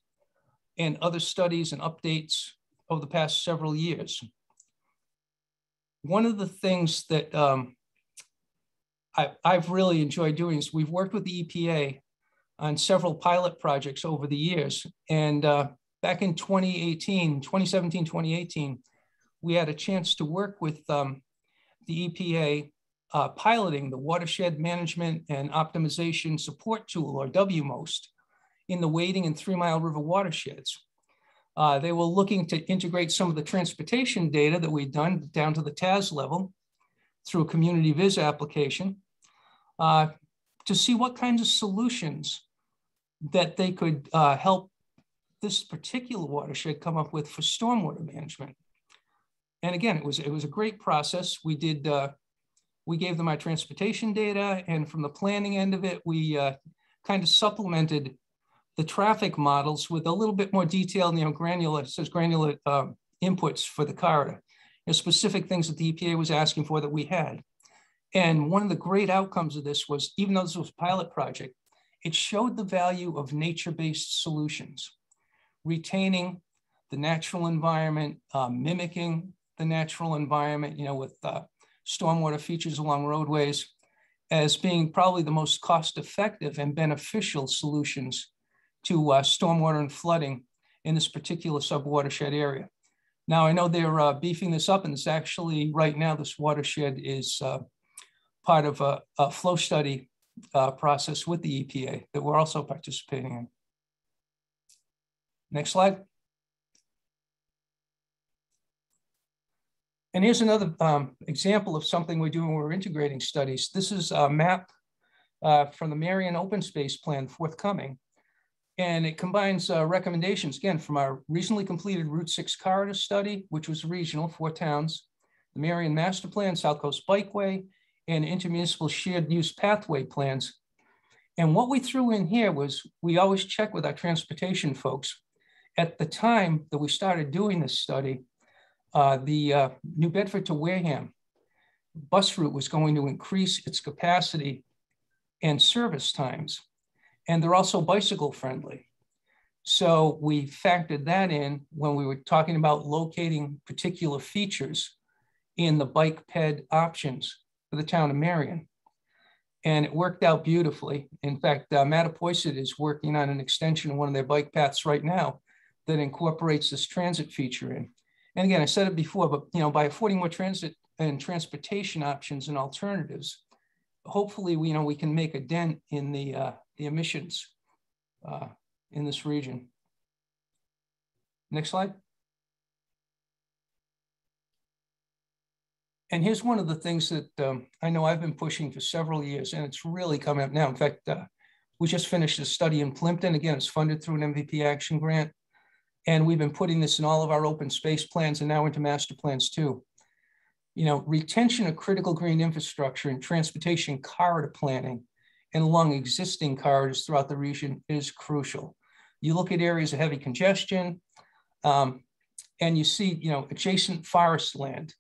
and other studies and updates over the past several years. One of the things that um, I, have really enjoyed doing is we've worked with the EPA on several pilot projects over the years. And uh, back in 2018, 2017, 2018, we had a chance to work with um, the EPA uh, piloting the Watershed Management and Optimization Support Tool, or WMOST, in the Wading and Three Mile River watersheds. Uh, they were looking to integrate some of the transportation data that we'd done down to the TAZ level through a CommunityViz application uh, to see what kinds of solutions that they could uh, help this particular watershed come up with for stormwater management. And again, it was it was a great process. We did uh, we gave them our transportation data, and from the planning end of it, we uh, kind of supplemented the traffic models with a little bit more detail, you know, granular says granular um, inputs for the corridor, you know, specific things that the EPA was asking for that we had. And one of the great outcomes of this was, even though this was a pilot project, it showed the value of nature-based solutions retaining the natural environment, uh, mimicking the natural environment, you know, with uh, stormwater features along roadways as being probably the most cost effective and beneficial solutions to uh, stormwater and flooding in this particular subwatershed area. Now, I know they're uh, beefing this up and it's actually right now, this watershed is uh, part of a, a flow study uh, process with the EPA that we're also participating in. Next slide. And here's another um, example of something we're doing when we're integrating studies. This is a map uh, from the Marion Open Space Plan forthcoming. And it combines uh, recommendations, again, from our recently completed Route 6 corridor study, which was regional, four towns, the Marion Master Plan, South Coast Bikeway, and intermunicipal shared use pathway plans. And what we threw in here was we always check with our transportation folks at the time that we started doing this study, uh, the uh, New Bedford to Wareham bus route was going to increase its capacity and service times. And they're also bicycle friendly. So we factored that in when we were talking about locating particular features in the bike ped options for the town of Marion. And it worked out beautifully. In fact, uh, Mattapoisett is working on an extension of one of their bike paths right now that incorporates this transit feature in. And again, I said it before, but you know, by affording more transit and transportation options and alternatives, hopefully, we, you know, we can make a dent in the, uh, the emissions uh, in this region. Next slide. And here's one of the things that um, I know I've been pushing for several years, and it's really coming up now. In fact, uh, we just finished a study in Plympton. Again, it's funded through an MVP action grant. And we've been putting this in all of our open space plans and now into master plans too. You know, retention of critical green infrastructure and transportation corridor planning and along existing corridors throughout the region is crucial. You look at areas of heavy congestion um, and you see, you know, adjacent forest land,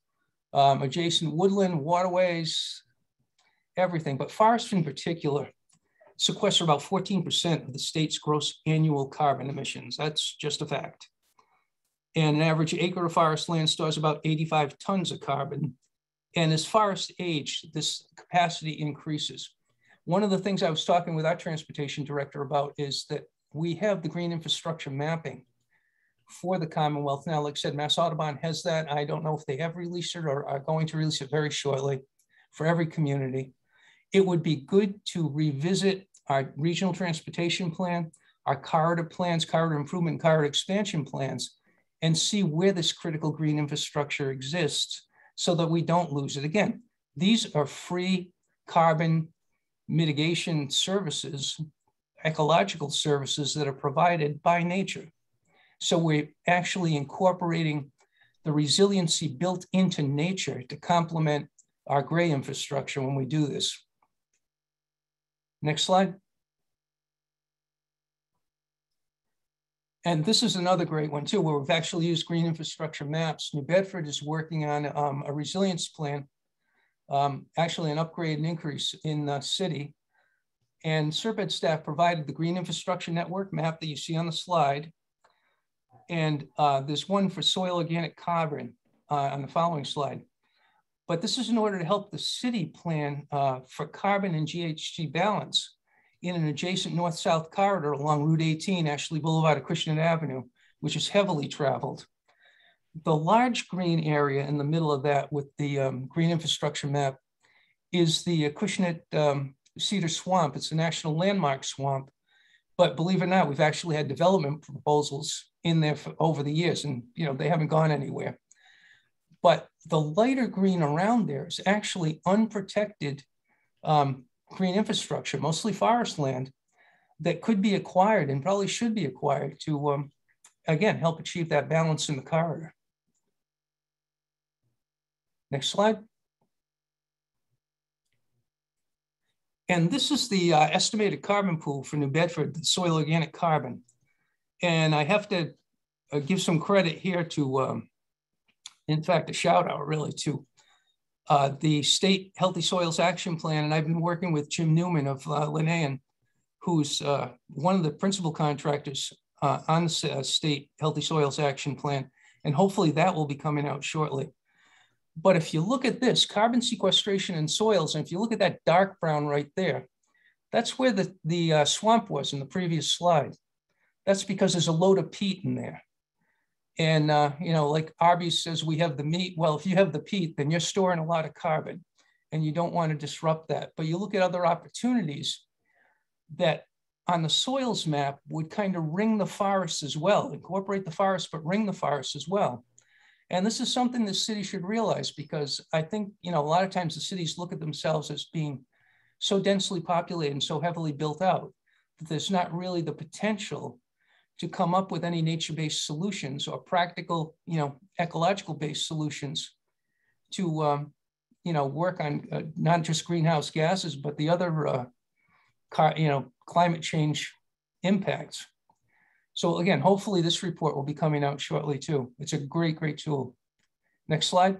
um, adjacent woodland, waterways, everything, but forests in particular sequester about 14% of the state's gross annual carbon emissions. That's just a fact. And an average acre of forest land stores about 85 tons of carbon. And as forest age, this capacity increases. One of the things I was talking with our transportation director about is that we have the green infrastructure mapping for the Commonwealth. Now, like I said, Mass Audubon has that. I don't know if they have released it or are going to release it very shortly for every community. It would be good to revisit our regional transportation plan, our corridor plans, corridor improvement, corridor expansion plans, and see where this critical green infrastructure exists so that we don't lose it. Again, these are free carbon mitigation services, ecological services that are provided by nature. So we're actually incorporating the resiliency built into nature to complement our gray infrastructure when we do this. Next slide. and this is another great one too, where we've actually used green infrastructure maps. New Bedford is working on um, a resilience plan, um, actually an upgrade and increase in the city. And SRPEDD staff provided the green infrastructure network map that you see on the slide. And uh, there's one for soil organic carbon uh, on the following slide. But this is in order to help the city plan uh, for carbon and GHG balance in an adjacent north-south corridor along Route 18, Ashley Boulevard to Acushnet Avenue, which is heavily traveled. The large green area in the middle of that with the um, green infrastructure map is the Acushnet um, Cedar Swamp. It's a national landmark swamp. But believe it or not, we've actually had development proposals in there for, over the years and you know they haven't gone anywhere. But the lighter green around there is actually unprotected um, green infrastructure, mostly forest land, that could be acquired and probably should be acquired to, um, again, help achieve that balance in the corridor. Next slide. And this is the uh, estimated carbon pool for New Bedford, the soil organic carbon. And I have to uh, give some credit here to, um, in fact, a shout out really to uh, the state Healthy Soils Action Plan, and I've been working with Jim Newman of uh, Linnean, who's uh, one of the principal contractors uh, on the uh, state Healthy Soils Action Plan, and hopefully that will be coming out shortly. But if you look at this, carbon sequestration in soils, and if you look at that dark brown right there, that's where the, the uh, swamp was in the previous slide. That's because there's a load of peat in there. And, uh, you know, like Arby's says, we have the meat. Well, if you have the peat, then you're storing a lot of carbon and you don't want to disrupt that. But you look at other opportunities that on the soils map would kind of ring the forest as well, incorporate the forest, but ring the forest as well. And this is something the city should realize because I think, you know, a lot of times the cities look at themselves as being so densely populated and so heavily built out that there's not really the potential to come up with any nature-based solutions or practical, you know, ecological-based solutions to, um, you know, work on uh, not just greenhouse gases, but the other, uh, car, you know, climate change impacts. So again, hopefully this report will be coming out shortly too. It's a great, great tool. Next slide.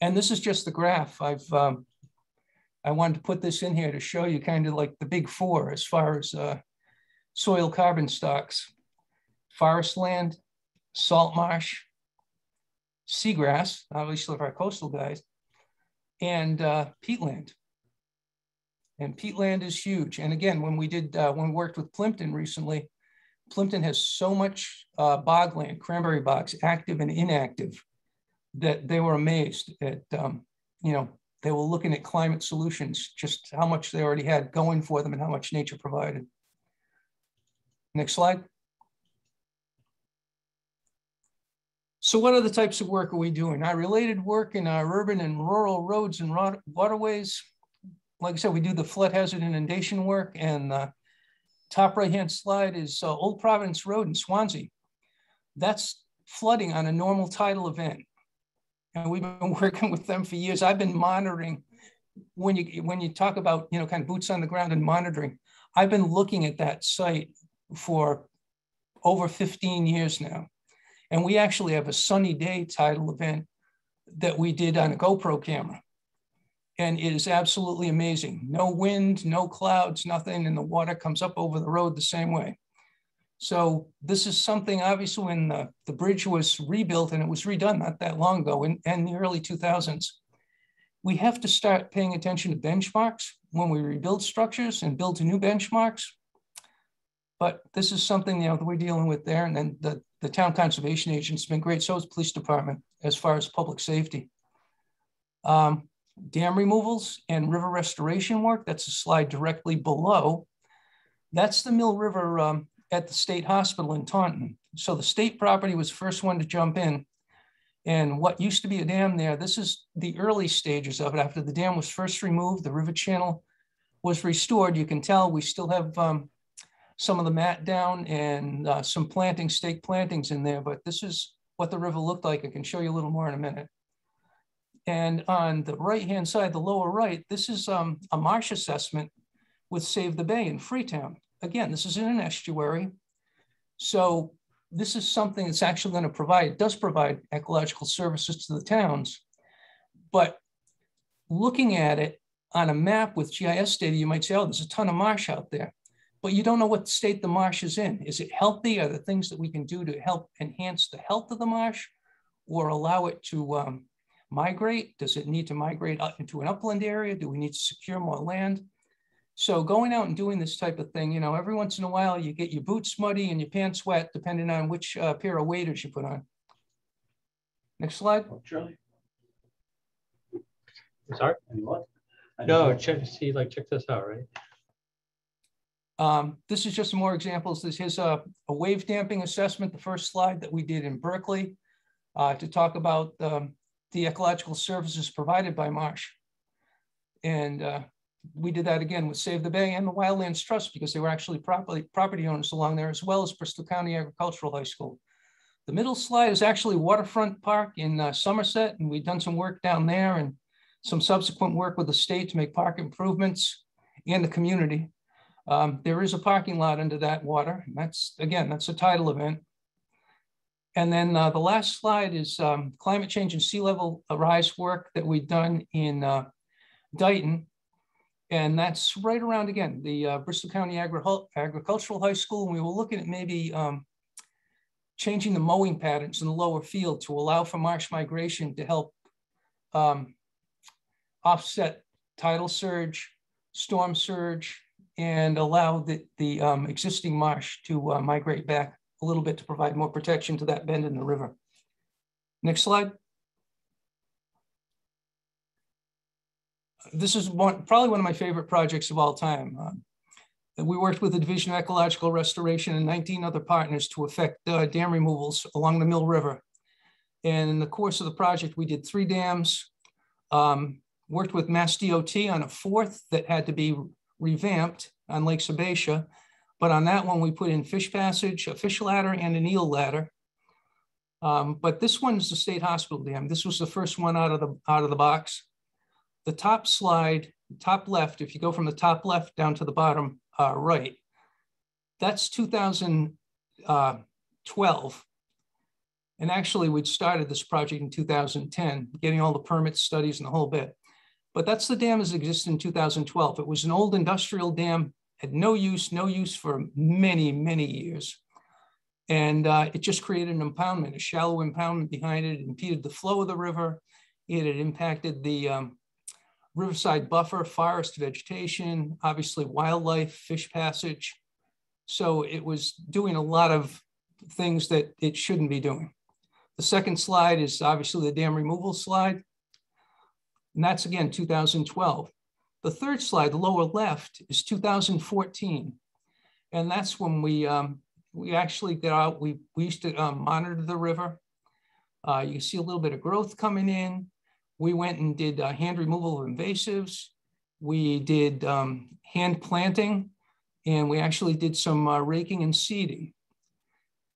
And this is just the graph. I've, um, I wanted to put this in here to show you kind of like the big four as far as uh, soil carbon stocks, forest land, salt marsh, seagrass, obviously for our coastal guys, and uh, peatland. And peatland is huge. And again, when we did, uh, when we worked with Plympton recently, Plympton has so much uh, bogland, cranberry bogs, active and inactive, that they were amazed at, um, you know, they were looking at climate solutions, just how much they already had going for them and how much nature provided. Next slide. So what other types of work are we doing? Our related work in our urban and rural roads and waterways. Like I said, we do the flood hazard inundation work and the top right-hand slide is uh, Old Providence Road in Swansea. That's flooding on a normal tidal event. And we've been <laughs> working with them for years. I've been monitoring when you when you talk about you know kind of boots on the ground and monitoring. I've been looking at that site for over 15 years now. And we actually have a sunny day tidal event that we did on a GoPro camera. And it is absolutely amazing. No wind, no clouds, nothing, and the water comes up over the road the same way. So this is something obviously when the, the bridge was rebuilt and it was redone not that long ago in, in the early 2000s, we have to start paying attention to benchmarks when we rebuild structures and build new benchmarks but this is something you know that we're dealing with there, and then the, the town conservation agent's been great. So is police department as far as public safety. Um, dam removals and river restoration work. That's a slide directly below. That's the Mill River um, at the state hospital in Taunton. So the state property was first one to jump in. And what used to be a dam there, this is the early stages of it. After the dam was first removed, the river channel was restored. You can tell we still have um, some of the mat down and uh, some planting, stake plantings in there, but this is what the river looked like. I can show you a little more in a minute. And on the right-hand side, the lower right, this is um, a marsh assessment with Save the Bay in Freetown. Again, this is in an estuary. So this is something that's actually going to provide, does provide ecological services to the towns. But looking at it on a map with GIS data, you might say, oh, there's a ton of marsh out there. But you don't know what state the marsh is in. Is it healthy? Are there things that we can do to help enhance the health of the marsh or allow it to um, migrate? Does it need to migrate up into an upland area? Do we need to secure more land? So going out and doing this type of thing, you know, every once in a while you get your boots muddy and your pants wet, depending on which uh, pair of waders you put on. Next slide. Oh, Charlie. Sorry, anyone? No, check, see, like, check this out, right? Um, this is just some more examples. This is a, a, wave damping assessment, the first slide that we did in Berkeley uh, to talk about um, the ecological services provided by marsh. And uh, we did that again with Save the Bay and the Wildlands Trust because they were actually property, property owners along there as well as Bristol County Agricultural High School. The middle slide is actually Waterfront Park in uh, Somerset and we've done some work down there and some subsequent work with the state to make park improvements and the community. Um, there is a parking lot under that water. that's, again, that's a tidal event. And then uh, the last slide is um, climate change and sea level rise work that we've done in uh, Dighton. And that's right around, again, the uh, Bristol County Agri Agricultural High School. And we were looking at maybe um, changing the mowing patterns in the lower field to allow for marsh migration to help um, offset tidal surge, storm surge, and allow the, the um, existing marsh to uh, migrate back a little bit to provide more protection to that bend in the river. Next slide. This is one, probably one of my favorite projects of all time. Um, we worked with the Division of Ecological Restoration and 19 other partners to effect uh, dam removals along the Mill River. And in the course of the project, we did three dams, um, worked with Mass DOT on a fourth that had to be revamped on Lake Sabbatia. But on that one, we put in fish passage, a fish ladder, and an eel ladder. Um, but this one's the state hospital dam. This was the first one out of the out of the box. The top slide, top left, if you go from the top left down to the bottom uh, right, that's 2012. Uh, and actually, we'd started this project in 2010, getting all the permits, studies and the whole bit. But that's the dam as existed in 2012. It was an old industrial dam, had no use, no use for many, many years. And uh, it just created an impoundment, a shallow impoundment behind it. It impeded the flow of the river. It had impacted the um, riverside buffer, forest vegetation, obviously wildlife, fish passage. So it was doing a lot of things that it shouldn't be doing. The second slide is obviously the dam removal slide. And that's again 2012. The third slide, lower left, is 2014. And that's when we, um, we actually got out, we, we used to um, monitor the river. Uh, you see a little bit of growth coming in. We went and did uh, hand removal of invasives. We did um, hand planting, and we actually did some uh, raking and seeding.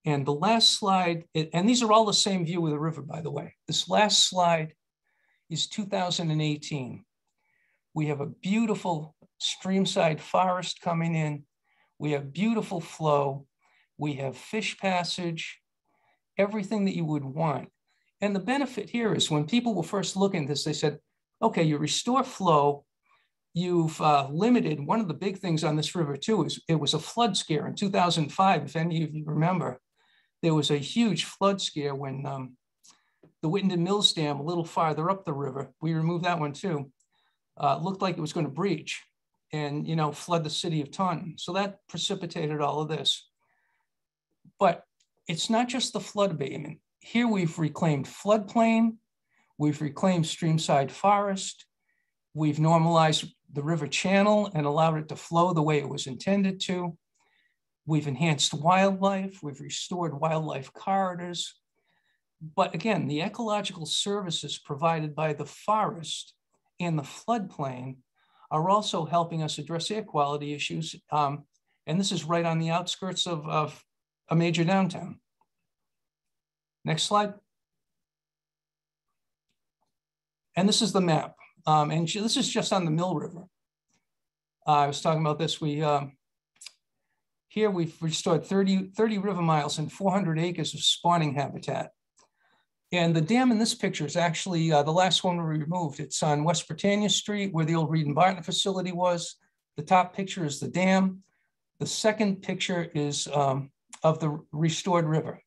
And the last slide, it, and these are all the same view of the river, by the way. This last slide is 2018. We have a beautiful streamside forest coming in. We have beautiful flow. We have fish passage, everything that you would want. And the benefit here is when people were first looking at this, they said, okay, you restore flow, you've uh, limited, one of the big things on this river too is it was a flood scare in 2005, if any of you remember. There was a huge flood scare when um, the Whittenton Mills Dam a little farther up the river, we removed that one too, uh, looked like it was going to breach and, you know, flood the city of Taunton. So that precipitated all of this. But it's not just the flood abatement. Here we've reclaimed floodplain, we've reclaimed streamside forest, we've normalized the river channel and allowed it to flow the way it was intended to. We've enhanced wildlife, we've restored wildlife corridors, but again, the ecological services provided by the forest and the floodplain are also helping us address air quality issues. Um, and this is right on the outskirts of, of a major downtown. Next slide. And this is the map. Um, and this is just on the Mill River. Uh, I was talking about this. We, um, Here we've restored 30, 30 river miles and 400 acres of spawning habitat. And the dam in this picture is actually uh, the last one we removed. It's on West Britannia Street where the old Reed and Barton facility was. The top picture is the dam. The second picture is um, of the restored river.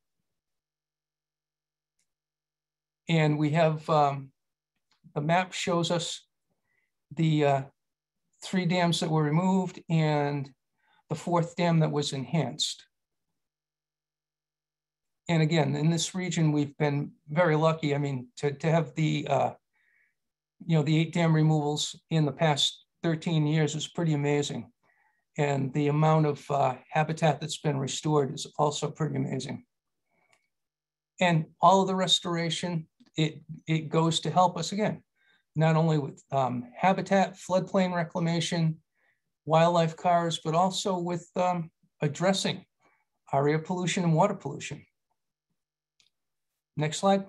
And we have, um, the map shows us the uh, three dams that were removed and the fourth dam that was enhanced. And again, in this region, we've been very lucky. I mean, to, to have the, uh, you know, the eight dam removals in the past 13 years is pretty amazing. And the amount of uh, habitat that's been restored is also pretty amazing. And all of the restoration, it, it goes to help us again, not only with um, habitat, floodplain reclamation, wildlife cars, but also with um, addressing air pollution and water pollution. Next slide.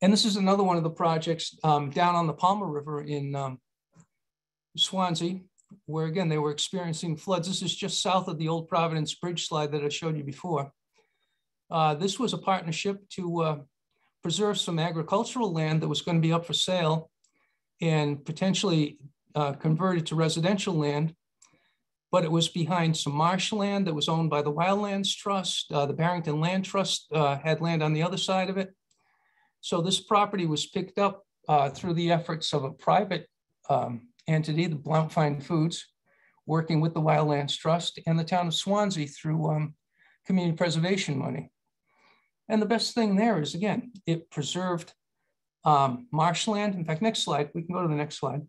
And this is another one of the projects um, down on the Palmer River in um, Swansea, where again, they were experiencing floods. This is just south of the old Providence Bridge slide that I showed you before. Uh, this was a partnership to uh, preserve some agricultural land that was going to be up for sale and potentially uh, converted to residential land but it was behind some marshland that was owned by the Wildlands Trust. Uh, the Barrington Land Trust uh, had land on the other side of it. So this property was picked up uh, through the efforts of a private um, entity, the Blount Fine Foods, working with the Wildlands Trust and the town of Swansea through um, community preservation money. And the best thing there is, again, it preserved um, marshland. In fact, next slide, we can go to the next slide.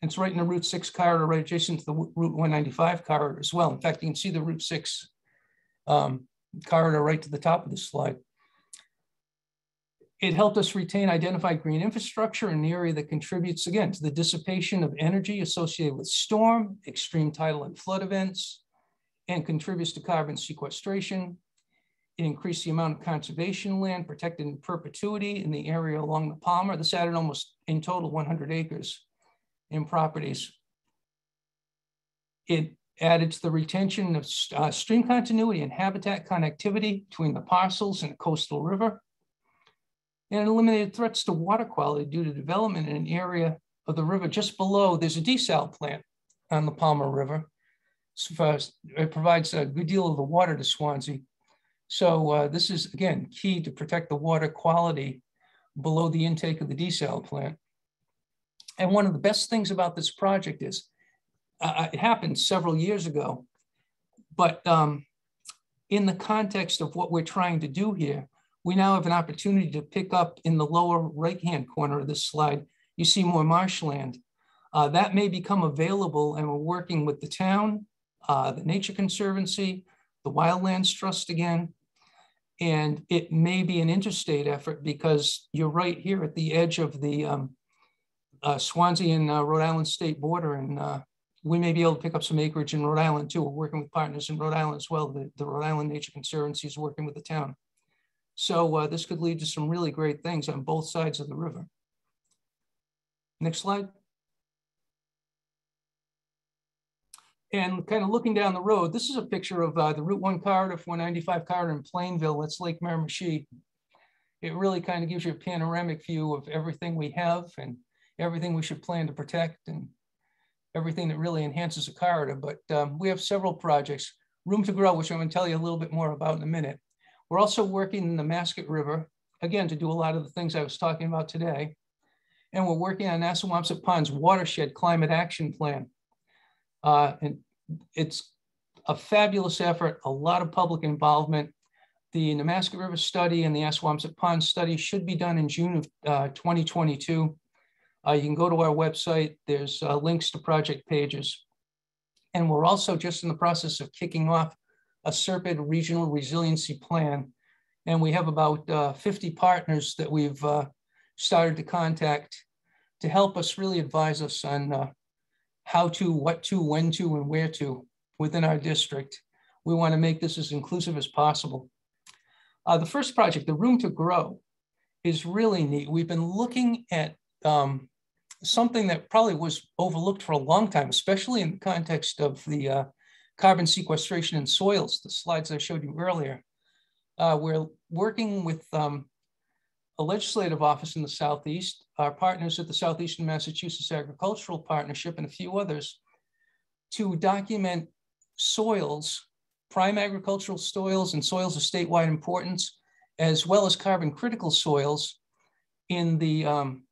It's right in the Route 6 corridor, right adjacent to the Route 195 corridor as well. In fact, you can see the Route 6 um, corridor right to the top of the slide. It helped us retain identified green infrastructure in the area that contributes, again, to the dissipation of energy associated with storm, extreme tidal and flood events, and contributes to carbon sequestration. It increased the amount of conservation land protected in perpetuity in the area along the Palmer. This added almost in total 100 acres in properties. It added to the retention of uh, stream continuity and habitat connectivity between the parcels and the coastal river. And it eliminated threats to water quality due to development in an area of the river just below. There's a desal plant on the Palmer River. So it provides a good deal of the water to Swansea. So uh, this is, again, key to protect the water quality below the intake of the desal plant. And one of the best things about this project is uh, uh, it happened several years ago, but um, in the context of what we're trying to do here, we now have an opportunity to pick up in the lower right-hand corner of this slide, you see more marshland. Uh, that may become available and we're working with the town, uh, the Nature Conservancy, the Wildlands Trust again, and it may be an interstate effort because you're right here at the edge of the um, uh, Swansea and uh, Rhode Island state border. And uh, we may be able to pick up some acreage in Rhode Island too. We're working with partners in Rhode Island as well. The, the Rhode Island Nature Conservancy is working with the town. So uh, this could lead to some really great things on both sides of the river. Next slide. And kind of looking down the road, this is a picture of uh, the Route 1 corridor, 495 corridor in Plainville. That's Lake Mirimichi. It really kind of gives you a panoramic view of everything we have and everything we should plan to protect and everything that really enhances a corridor. But um, we have several projects, Room to Grow, which I'm gonna tell you a little bit more about in a minute. We're also working in the Nemasket River, again, to do a lot of the things I was talking about today. And we're working on Assawompset Pond's watershed climate action plan. Uh, and it's a fabulous effort, a lot of public involvement. The Nemasket River study and the Assawompset Pond study should be done in June of uh, 2022. Uh, you can go to our website. There's uh, links to project pages. And we're also just in the process of kicking off a SRPEDD regional resiliency plan. And we have about uh, 50 partners that we've uh, started to contact to help us really advise us on uh, how to, what to, when to, and where to within our district. We want to make this as inclusive as possible. Uh, the first project, the Room to Grow, is really neat. We've been looking at um, something that probably was overlooked for a long time, especially in the context of the uh, carbon sequestration in soils, the slides I showed you earlier. Uh, we're working with um, a legislative office in the Southeast, our partners at the Southeastern Massachusetts Agricultural Partnership and a few others to document soils, prime agricultural soils and soils of statewide importance, as well as carbon critical soils in the um,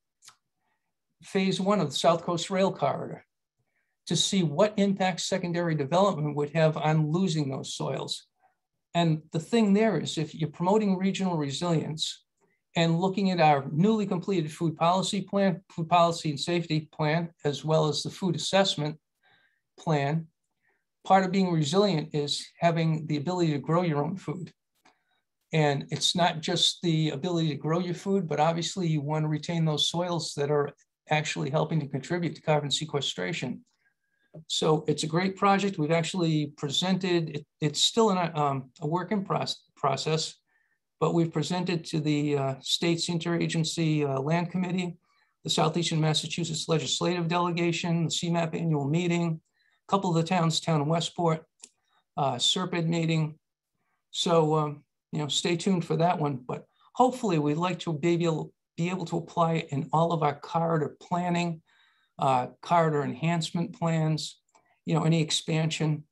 phase one of the South Coast Rail Corridor to see what impact secondary development would have on losing those soils. And the thing there is if you're promoting regional resilience and looking at our newly completed food policy plan, food policy and safety plan, as well as the food assessment plan, part of being resilient is having the ability to grow your own food. And it's not just the ability to grow your food, but obviously you want to retain those soils that are actually helping to contribute to carbon sequestration. So it's a great project. We've actually presented, it, it's still in a, um, a work in process, process, but we've presented to the uh, state's interagency uh, land committee, the Southeastern Massachusetts legislative delegation, the SEMAP annual meeting, a couple of the towns, town of Westport, uh, SRPEDD meeting. So, um, you know, stay tuned for that one. But hopefully we'd like to be able, be able to apply it in all of our corridor planning, uh, corridor enhancement plans, you know, any expansion.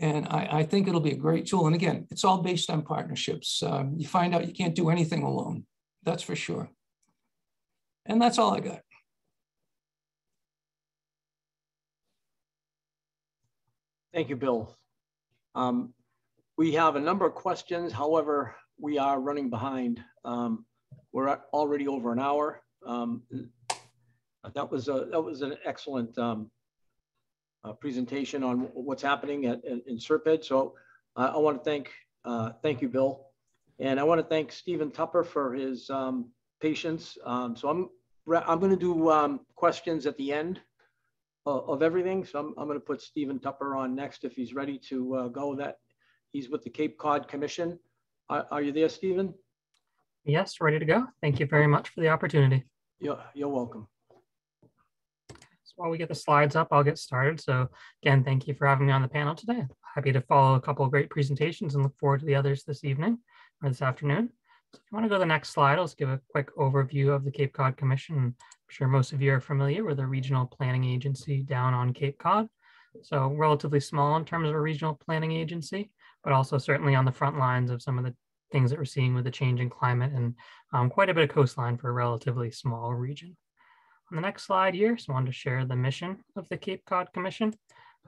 And I, I, think it'll be a great tool. And again, it's all based on partnerships. Um, you find out you can't do anything alone. That's for sure. And that's all I got. Thank you, Bill. Um, we have a number of questions. However, we are running behind. Um, we're already over an hour. Um, that was a that was an excellent um, uh, presentation on what's happening at, in, in SRPEDD. So uh, I want to thank uh, thank you, Bill, and I want to thank Stephen Tupper for his um, patience. Um, so I'm I'm going to do um, questions at the end of, of everything. So I'm, I'm going to put Stephen Tupper on next if he's ready to uh, go. That he's with the Cape Cod Commission. Are, are you there, Stephen? Yes, ready to go. Thank you very much for the opportunity. You're, you're welcome. So while we get the slides up, I'll get started. So again, thank you for having me on the panel today. Happy to follow a couple of great presentations and look forward to the others this evening or this afternoon. So if you want to go to the next slide, I'll just give a quick overview of the Cape Cod Commission. I'm sure most of you are familiar with a regional planning agency down on Cape Cod. So relatively small in terms of a regional planning agency, but also certainly on the front lines of some of the things that we're seeing with the change in climate and um, quite a bit of coastline for a relatively small region. On the next slide here, so I wanted to share the mission of the Cape Cod Commission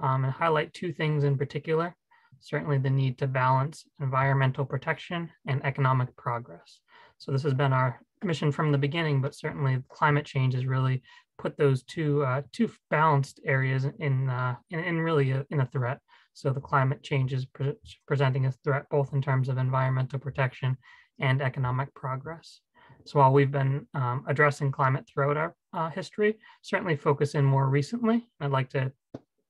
um, and highlight two things in particular certainly the need to balance environmental protection and economic progress. So this has been our mission from the beginning, but certainly climate change has really put those two uh, two balanced areas in, uh, in, in really a, in a threat. So the climate change is pre presenting a threat both in terms of environmental protection and economic progress. So while we've been um, addressing climate throughout our uh, history, certainly focus in more recently, I'd like to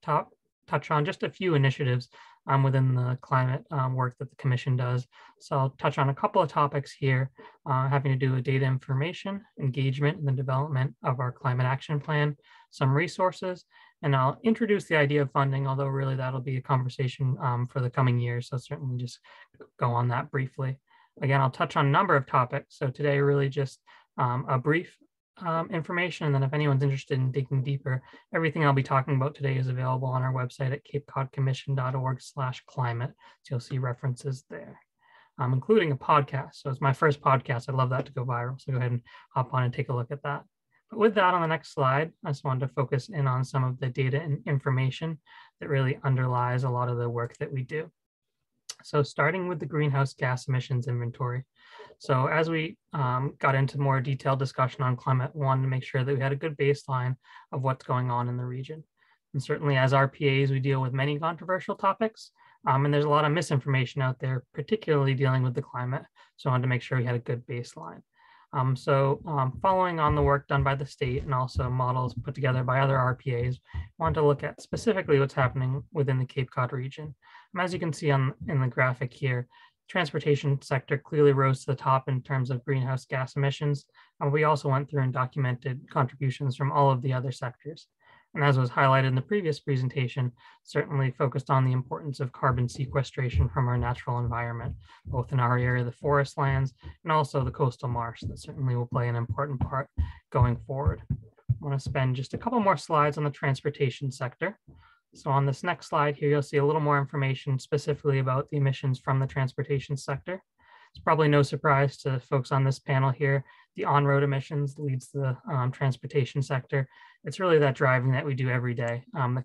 touch on just a few initiatives um, within the climate um, work that the commission does. So I'll touch on a couple of topics here uh, having to do with data information, engagement and the development of our climate action plan, some resources, and I'll introduce the idea of funding, although really that'll be a conversation um, for the coming years. So certainly just go on that briefly. Again, I'll touch on a number of topics. So today really just um, a brief um, information. And then if anyone's interested in digging deeper, everything I'll be talking about today is available on our website at capecodcommission.org slash climate. So you'll see references there, um, including a podcast. So it's my first podcast. I'd love that to go viral. So go ahead and hop on and take a look at that. But with that on the next slide, I just wanted to focus in on some of the data and information that really underlies a lot of the work that we do. So starting with the greenhouse gas emissions inventory. So as we um, got into more detailed discussion on climate, one to make sure that we had a good baseline of what's going on in the region. And certainly as RPAs, we deal with many controversial topics. Um, and there's a lot of misinformation out there, particularly dealing with the climate. So I wanted to make sure we had a good baseline. Um, so um, following on the work done by the state and also models put together by other RPAs, I wanted to look at specifically what's happening within the Cape Cod region. And as you can see on in the graphic here, transportation sector clearly rose to the top in terms of greenhouse gas emissions. And we also went through and documented contributions from all of the other sectors. And as was highlighted in the previous presentation, certainly focused on the importance of carbon sequestration from our natural environment, both in our area, the forest lands, and also the coastal marsh that certainly will play an important part going forward. I want to spend just a couple more slides on the transportation sector. So on this next slide here, you'll see a little more information specifically about the emissions from the transportation sector. It's probably no surprise to folks on this panel here. The on-road emissions leads the um, transportation sector. It's really that driving that we do every day um,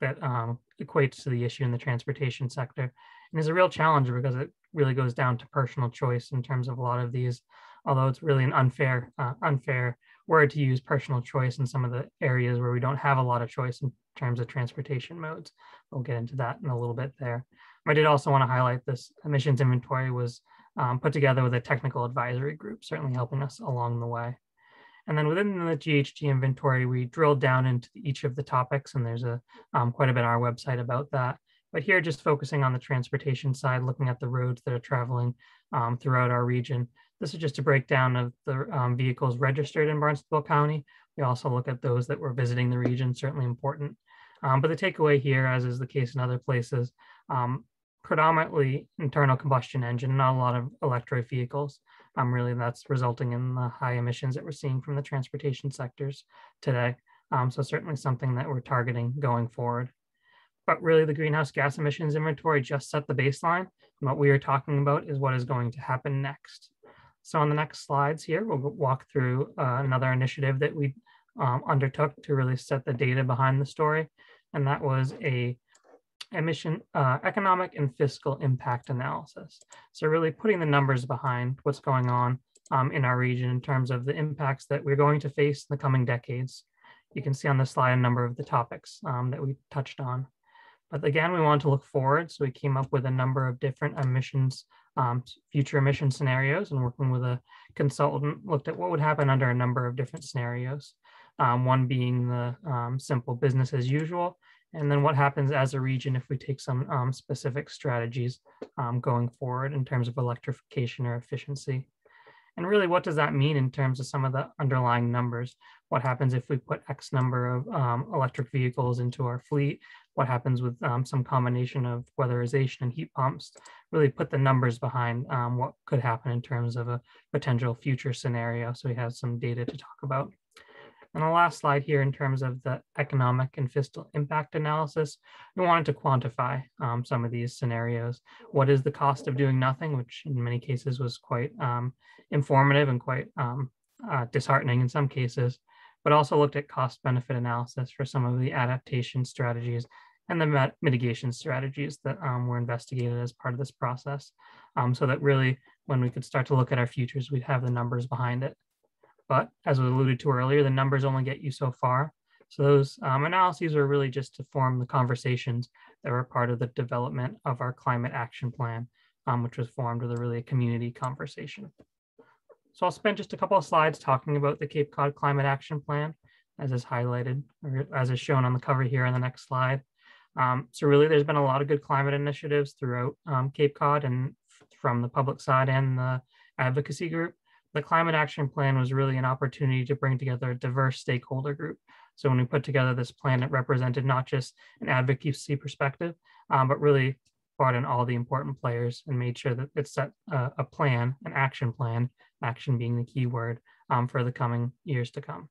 that um, equates to the issue in the transportation sector. And is a real challenge because it really goes down to personal choice in terms of a lot of these, although it's really an unfair, uh, unfair word to use personal choice in some of the areas where we don't have a lot of choice in terms of transportation modes. We'll get into that in a little bit there. I did also want to highlight this emissions inventory was um, put together with a technical advisory group, certainly helping us along the way. And then within the GHG inventory, we drilled down into each of the topics, and there's a um, quite a bit on our website about that. But here, just focusing on the transportation side, looking at the roads that are traveling um, throughout our region, this is just a breakdown of the um, vehicles registered in Barnstable County. We also look at those that were visiting the region, certainly important. Um, but the takeaway here, as is the case in other places, um, predominantly internal combustion engine, not a lot of electric vehicles. Um, really, that's resulting in the high emissions that we're seeing from the transportation sectors today. Um, so certainly something that we're targeting going forward. But really, the greenhouse gas emissions inventory just set the baseline. And what we are talking about is what is going to happen next. So on the next slides here, we'll walk through uh, another initiative that we um, undertook to really set the data behind the story. And that was a emission uh, economic and fiscal impact analysis. So really putting the numbers behind what's going on um, in our region in terms of the impacts that we're going to face in the coming decades. You can see on the slide a number of the topics um, that we touched on. But again, we wanted to look forward. So we came up with a number of different emissions um, future emission scenarios and working with a consultant looked at what would happen under a number of different scenarios. Um, one being the um, simple business as usual, and then what happens as a region if we take some um, specific strategies um, going forward in terms of electrification or efficiency. And really, what does that mean in terms of some of the underlying numbers? What happens if we put X number of um, electric vehicles into our fleet? What happens with um, some combination of weatherization and heat pumps? Really put the numbers behind um, what could happen in terms of a potential future scenario. So we have some data to talk about. And the last slide here in terms of the economic and fiscal impact analysis, we wanted to quantify um, some of these scenarios. What is the cost of doing nothing, which in many cases was quite um, informative and quite um, uh, disheartening in some cases, but also looked at cost benefit analysis for some of the adaptation strategies and the mitigation strategies that um, were investigated as part of this process. Um, so that really, when we could start to look at our futures, we'd have the numbers behind it. But as was alluded to earlier, the numbers only get you so far. So those um, analyses are really just to form the conversations that were part of the development of our climate action plan, um, which was formed with a really community conversation. So I'll spend just a couple of slides talking about the Cape Cod Climate Action Plan, as is highlighted, or as is shown on the cover here on the next slide. Um, so really, there's been a lot of good climate initiatives throughout um, Cape Cod and from the public side and the advocacy group the climate action plan was really an opportunity to bring together a diverse stakeholder group. So when we put together this plan, it represented not just an advocacy perspective, um, but really brought in all the important players and made sure that it set a, a plan, an action plan, action being the key word um, for the coming years to come.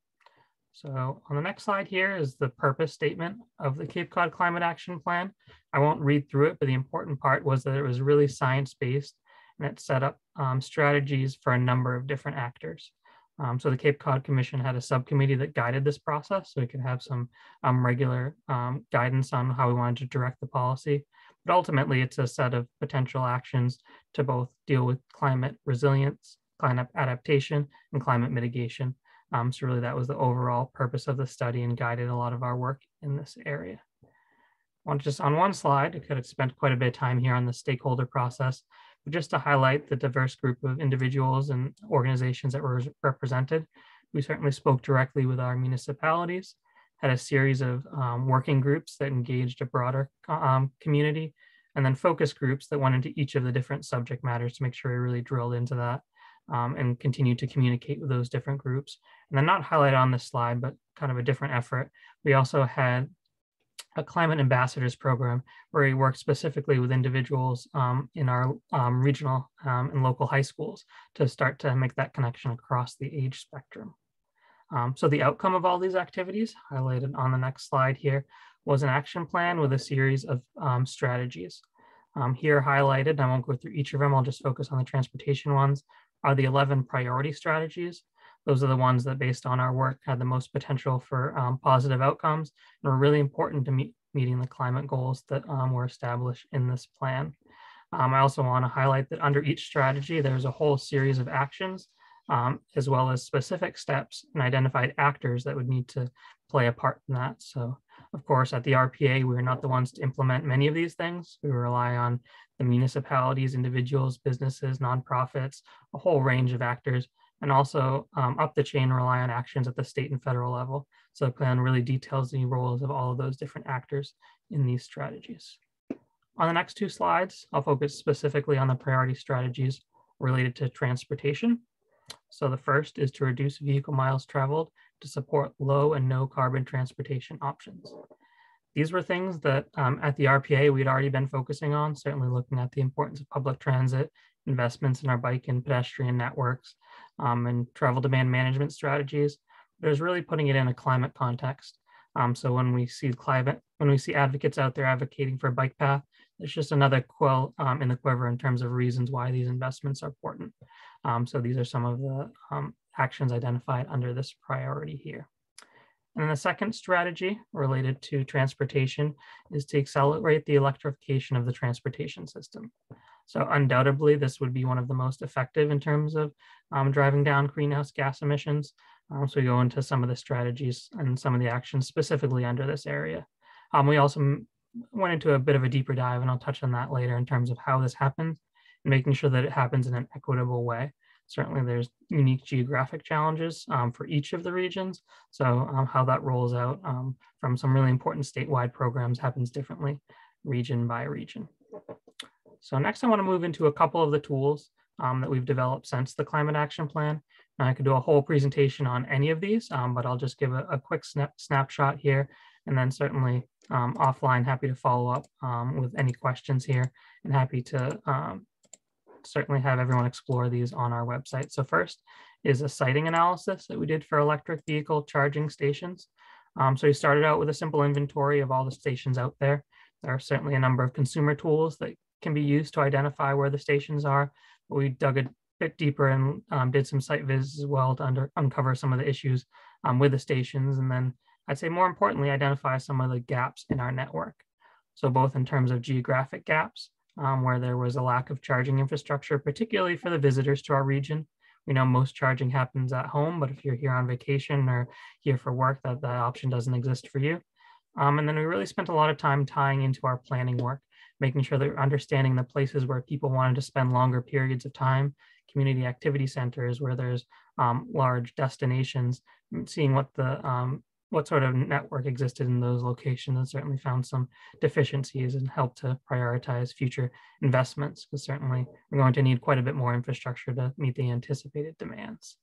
So on the next slide here is the purpose statement of the Cape Cod Climate Action Plan. I won't read through it, but the important part was that it was really science-based and it set up um, strategies for a number of different actors. Um, so the Cape Cod Commission had a subcommittee that guided this process, so we could have some um, regular um, guidance on how we wanted to direct the policy. But ultimately, it's a set of potential actions to both deal with climate resilience, climate adaptation, and climate mitigation. Um, so really, that was the overall purpose of the study and guided a lot of our work in this area. On just on one slide, I could have spent quite a bit of time here on the stakeholder process, just to highlight the diverse group of individuals and organizations that were represented, we certainly spoke directly with our municipalities, had a series of um, working groups that engaged a broader um, community, and then focus groups that went into each of the different subject matters to make sure we really drilled into that um, and continue to communicate with those different groups. And then not highlighted on this slide, but kind of a different effort. We also had a climate ambassadors program where we work specifically with individuals um, in our um, regional um, and local high schools to start to make that connection across the age spectrum. Um, so the outcome of all these activities highlighted on the next slide here was an action plan with a series of um, strategies. Um, here highlighted, I won't go through each of them, I'll just focus on the transportation ones, are the 11 priority strategies. Those are the ones that based on our work had the most potential for um, positive outcomes and were really important to meet meeting the climate goals that um, were established in this plan. Um, I also want to highlight that under each strategy, there's a whole series of actions um, as well as specific steps and identified actors that would need to play a part in that. So of course, at the RPA, we're not the ones to implement many of these things. We rely on the municipalities, individuals, businesses, nonprofits, a whole range of actors, and also um, up the chain rely on actions at the state and federal level. So the plan really details the roles of all of those different actors in these strategies. On the next two slides, I'll focus specifically on the priority strategies related to transportation. So the first is to reduce vehicle miles traveled to support low and no carbon transportation options. These were things that um, at the RPA we'd already been focusing on, certainly looking at the importance of public transit, investments in our bike and pedestrian networks, um, and travel demand management strategies. There's really putting it in a climate context. Um, so when we see climate, when we see advocates out there advocating for a bike path, it's just another quill um, in the quiver in terms of reasons why these investments are important. Um, so these are some of the um, actions identified under this priority here. And then the second strategy related to transportation is to accelerate the electrification of the transportation system. So undoubtedly, this would be one of the most effective in terms of um, driving down greenhouse gas emissions. Um, so we go into some of the strategies and some of the actions specifically under this area. Um, we also went into a bit of a deeper dive, and I'll touch on that later in terms of how this happens and making sure that it happens in an equitable way. Certainly there's unique geographic challenges um, for each of the regions. So um, how that rolls out um, from some really important statewide programs happens differently region by region. So next I wanna move into a couple of the tools um, that we've developed since the climate action plan. Now I could do a whole presentation on any of these, um, but I'll just give a, a quick snap, snapshot here and then certainly um, offline, happy to follow up with any questions here and happy to certainly have everyone explore these on our website. So first is a siting analysis that we did for electric vehicle charging stations. Um, so we started out with a simple inventory of all the stations out there. There are certainly a number of consumer tools that can be used to identify where the stations are. But we dug a bit deeper and um, did some site visits as well to under, uncover some of the issues um, with the stations. And then I'd say more importantly, identify some of the gaps in our network. So both in terms of geographic gaps, um, where there was a lack of charging infrastructure, particularly for the visitors to our region. We know most charging happens at home, but if you're here on vacation or here for work, that, that option doesn't exist for you. Um, and then we really spent a lot of time tying into our planning work, making sure that we're understanding the places where people wanted to spend longer periods of time, community activity centers where there's um, large destinations, seeing what the um, what sort of network existed in those locations and certainly found some deficiencies and helped to prioritize future investments because certainly we're going to need quite a bit more infrastructure to meet the anticipated demands.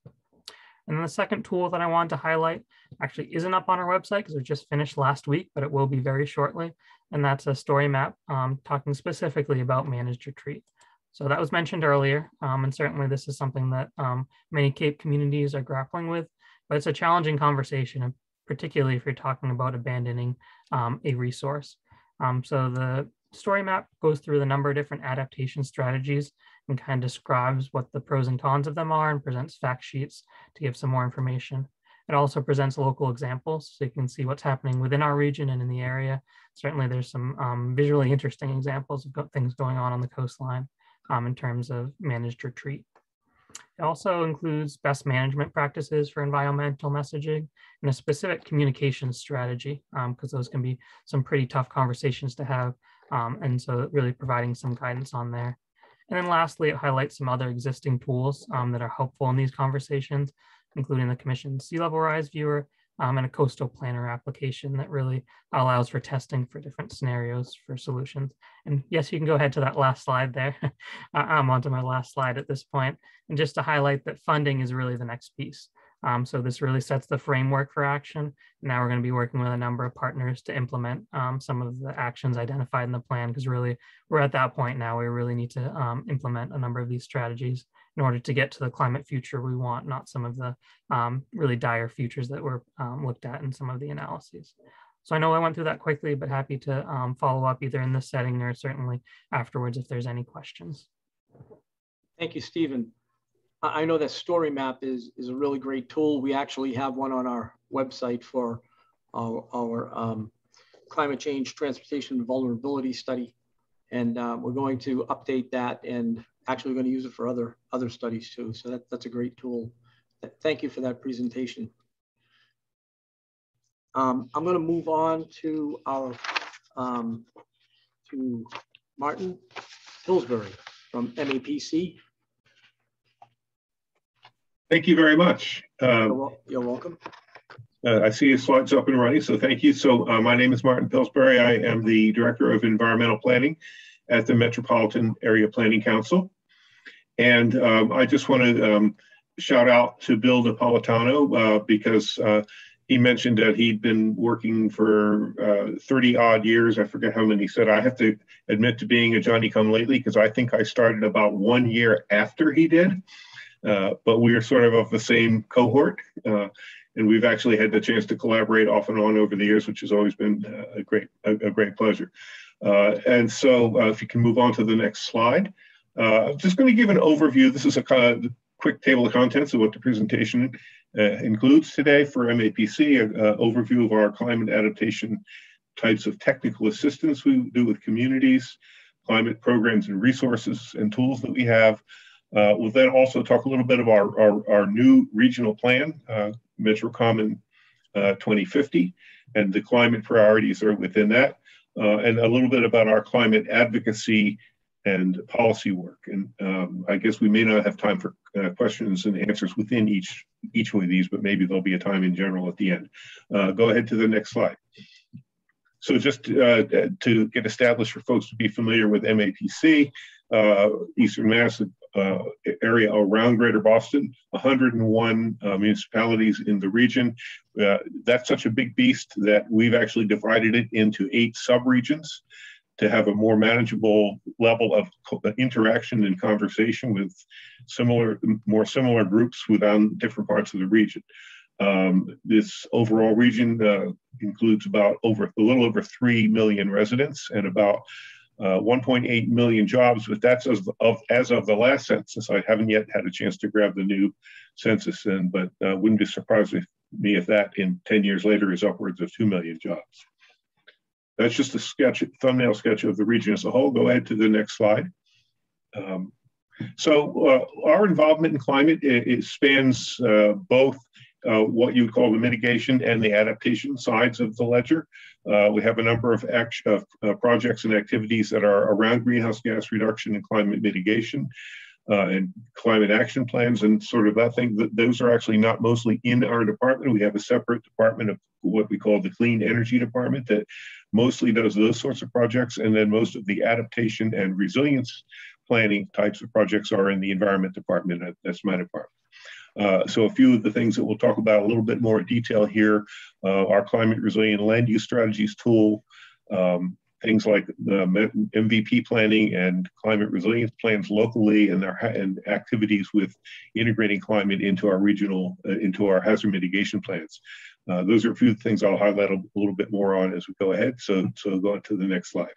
And then the second tool that I wanted to highlight actually isn't up on our website because it just finished last week, but it will be very shortly. And that's a story map um, talking specifically about managed retreat. So that was mentioned earlier, um, and certainly this is something that um, many Cape communities are grappling with, but it's a challenging conversation, particularly if you're talking about abandoning um, a resource. Um, so the story map goes through the number of different adaptation strategies and kind of describes what the pros and cons of them are and presents fact sheets to give some more information. It also presents local examples so you can see what's happening within our region and in the area. Certainly there's some um, visually interesting examples of things going on on the coastline um, in terms of managed retreat. It also includes best management practices for environmental messaging and a specific communication strategy, because um, those can be some pretty tough conversations to have. Um, and so really providing some guidance on there. And then lastly, it highlights some other existing tools um, that are helpful in these conversations, including the Commission Sea Level Rise Viewer, um, and a coastal planner application that really allows for testing for different scenarios for solutions. And yes, you can go ahead to that last slide there. <laughs> I'm onto my last slide at this point. And just to highlight that funding is really the next piece. Um, so this really sets the framework for action. Now we're going to be working with a number of partners to implement um, some of the actions identified in the plan because really we're at that point now. We really need to um, implement a number of these strategies in order to get to the climate future we want, not some of the um, really dire futures that were um, looked at in some of the analyses. So I know I went through that quickly, but happy to um, follow up either in this setting or certainly afterwards if there's any questions. Thank you, Stephen. I know that Story Map is, is a really great tool. We actually have one on our website for our, our um, climate change transportation vulnerability study. And uh, we're going to update that and actually going to use it for other, other studies too. So that, that's a great tool. Thank you for that presentation. Um, I'm going to move on to our, um, to Martin Pillsbury from MAPC. Thank you very much. Um, you're, you're, welcome. Uh, I see your slides up and running, so thank you. So uh, my name is Martin Pillsbury. I am the Director of Environmental Planning at the Metropolitan Area Planning Council. And um, I just want to um, shout out to Bill Napolitano uh, because uh, he mentioned that he'd been working for uh, 30 odd years. I forget how many he said. I have to admit to being a Johnny come lately because I think I started about one year after he did. Uh, but we are sort of of the same cohort. Uh, and we've actually had the chance to collaborate off and on over the years, which has always been uh, a great, a, a great pleasure. And so if you can move on to the next slide. I'm just going to give an overview. This is a kind of quick table of contents of what the presentation uh, includes today for MAPC, an overview of our climate adaptation types of technical assistance we do with communities, climate programs and resources and tools that we have, uh, we'll then also talk a little bit about our, our, our new regional plan, uh, Metro Common uh, 2050, and the climate priorities are within that, uh, and a little bit about our climate advocacy and policy work. And um, I guess we may not have time for uh, questions and answers within each each one of these, but maybe there'll be a time in general at the end. Uh, go ahead to the next slide. So just uh, to get established for folks to be familiar with MAPC, uh, Eastern Mass uh, area around Greater Boston, 101 uh, municipalities in the region. That's such a big beast that we've actually divided it into eight subregions to have a more manageable level of interaction and conversation with similar, more similar groups within different parts of the region. Um, this overall region uh, includes about over a little over 3 million residents and about uh, 1.8 million jobs, but that's as of, as of the last census. I haven't yet had a chance to grab the new census in, but uh, wouldn't be surprised if me if that in 10 years later is upwards of 2 million jobs. That's just a sketch, thumbnail sketch of the region as a whole. Go ahead to the next slide. Um, so uh, our involvement in climate, it, it spans uh, both uh, what you would call the mitigation and the adaptation sides of the ledger. Uh, we have a number of action, uh, projects and activities that are around greenhouse gas reduction and climate mitigation. Uh, and climate action plans and sort of that thing. Those are actually not mostly in our department. We have a separate department of what we call the clean energy department that mostly does those sorts of projects. And then most of the adaptation and resilience planning types of projects are in the environment department. That's my department. Uh, so a few of the things that we'll talk about a little bit more detail here, uh, our climate resilient land use strategies tool, um, things like the MVP planning and climate resilience plans locally and their and activities with integrating climate into our regional, uh, into our hazard mitigation plans. Uh, those are a few things I'll highlight a, little bit more on as we go ahead. So, so go on to the next slide.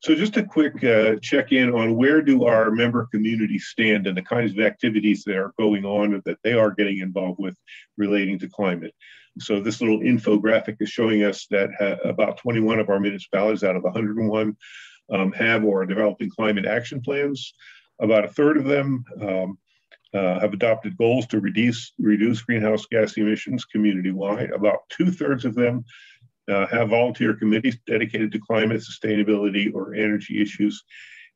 So just a quick uh, check in on where do our member communities stand and the kinds of activities that are going on that they are getting involved with relating to climate. So this little infographic is showing us that uh, about 21 of our municipalities out of 101 um, have or are developing climate action plans. About a third of them um, uh, have adopted goals to reduce, reduce greenhouse gas emissions community-wide. About two thirds of them uh, have volunteer committees dedicated to climate sustainability or energy issues.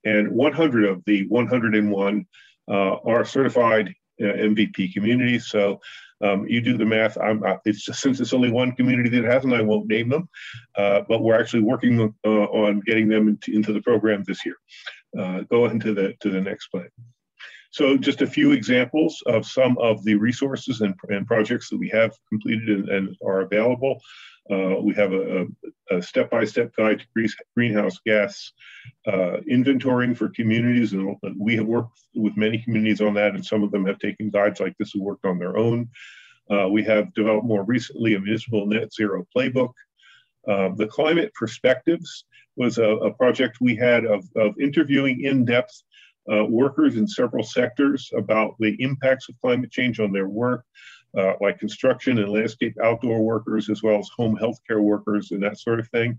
And 100 of the 101 uh, are certified uh, MVP communities. So Um, you do the math. Uh, it's just, since it's only one community that hasn't, I won't name them, uh, but we're actually working uh, on getting them into, into, the program this year. Uh, go into the to the next slide. So just a few examples of some of the resources and, and projects that we have completed and, and are available. Uh, we have a, step-by-step guide to greenhouse gas uh, inventorying for communities, and we have worked with many communities on that, and some of them have taken guides like this and worked on their own. Uh, we have developed more recently a municipal net zero playbook. Uh, the climate perspectives was a, a project we had of, of interviewing in depth uh, workers in several sectors about the impacts of climate change on their work, uh, like construction and landscape outdoor workers, as well as home healthcare workers and that sort of thing,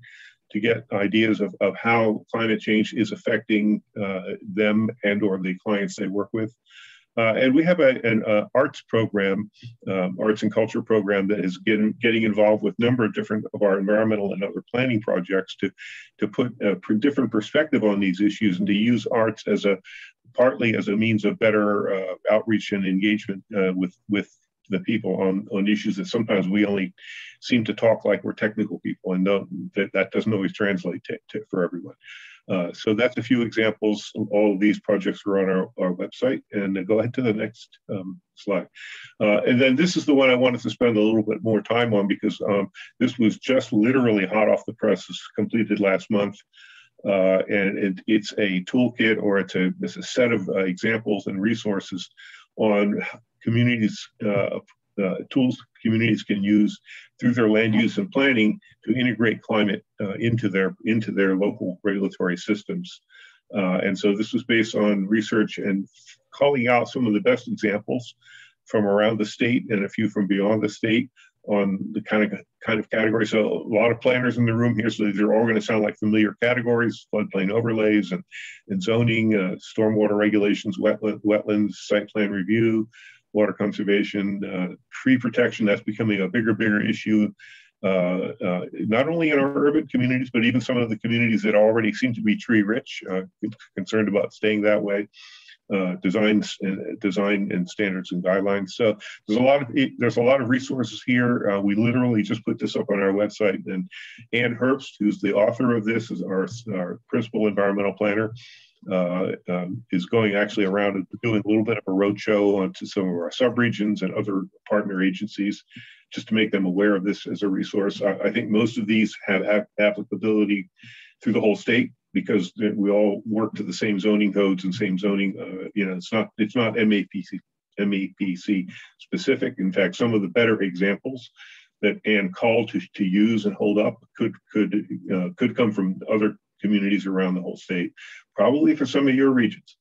to get ideas of, of how climate change is affecting uh, them and or the clients they work with. Uh, and we have a, an uh, arts program, um, arts and culture program that is getting, getting involved with a number of different of our environmental and other planning projects to, to put a different perspective on these issues and to use arts as a partly as a means of better uh, outreach and engagement uh, with, with the people on, on issues that sometimes we only seem to talk like we're technical people and that, that doesn't always translate to, to, for everyone. Uh, so that's a few examples. All of these projects are on our, our website. And go ahead to the next um, slide. Uh, and then this is the one I wanted to spend a little bit more time on because um, this was just literally hot off the presses, completed last month. Uh, and it, it's a toolkit or it's a, it's a set of uh, examples and resources on communities uh, uh, tools communities can use through their land use and planning to integrate climate uh, into their into their local regulatory systems. Uh, and so this was based on research and calling out some of the best examples from around the state and a few from beyond the state on the kind of kind of categories. So a lot of planners in the room here, so they're all going to sound like familiar categories: floodplain overlays and, and zoning, uh, stormwater regulations, wetland, wetlands, site plan review, water conservation, uh, tree protection, that's becoming a bigger, bigger issue, uh, uh, not only in our urban communities, but even some of the communities that already seem to be tree rich, uh, concerned about staying that way. Uh, designs and design and standards and guidelines. So there's a lot of there's a lot of resources here. We literally just put this up on our website, and Anne Herbst, who's the author of this, is our, our principal environmental planner uh, um, is going actually around and doing a little bit of a roadshow onto some of our subregions and other partner agencies just to make them aware of this as a resource. I, I think most of these have ap applicability through the whole state because we all work to the same zoning codes and same zoning. Uh, you know, it's not it's not MAPC MAPC specific. In fact, some of the better examples that Anne called to, to use and hold up could could uh, could come from other communities around the whole state, probably for some of your regions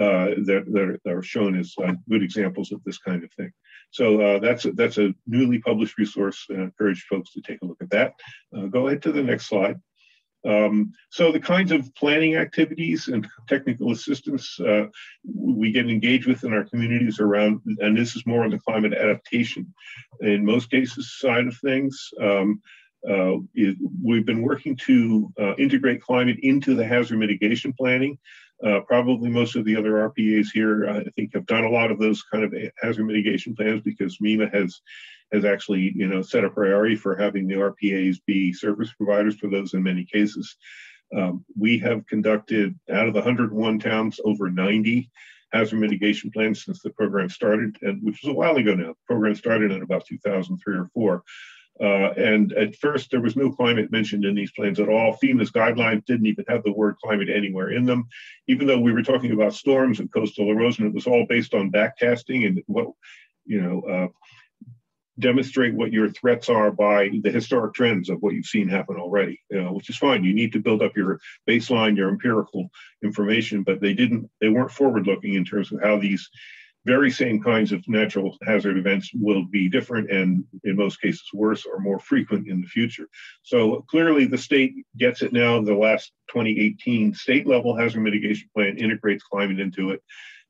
uh, that, that, are, that, are, shown as uh, good examples of this kind of thing. So uh, that's, a, that's a newly published resource. I encourage folks to take a look at that. Uh, go ahead to the next slide. Um, so the kinds of planning activities and technical assistance uh, we get engaged with in our communities around, and this is more on the climate adaptation in most cases side of things. Um, uh, it, we've been working to uh, integrate climate into the hazard mitigation planning. Uh, probably most of the other RPAs here, I think, have done a lot of those kind of hazard mitigation plans because MEMA has has actually, you know, set a priority for having the RPAs be service providers for those in many cases. Um, we have conducted out of the 101 towns over 90 hazard mitigation plans since the program started, and which was a while ago now. The program started in about 2003 or four. Uh, and at first, there was no climate mentioned in these plans at all. FEMA's guidelines didn't even have the word climate anywhere in them. Even though we were talking about storms and coastal erosion, it was all based on backcasting and what, you know, uh, demonstrate what your threats are by the historic trends of what you've seen happen already, you know, which is fine. You need to build up your baseline, your empirical information, but they didn't, they weren't forward looking in terms of how these very same kinds of natural hazard events will be different and in most cases worse or more frequent in the future. So clearly the state gets it now. The last 2018 state level hazard mitigation plan integrates climate into it.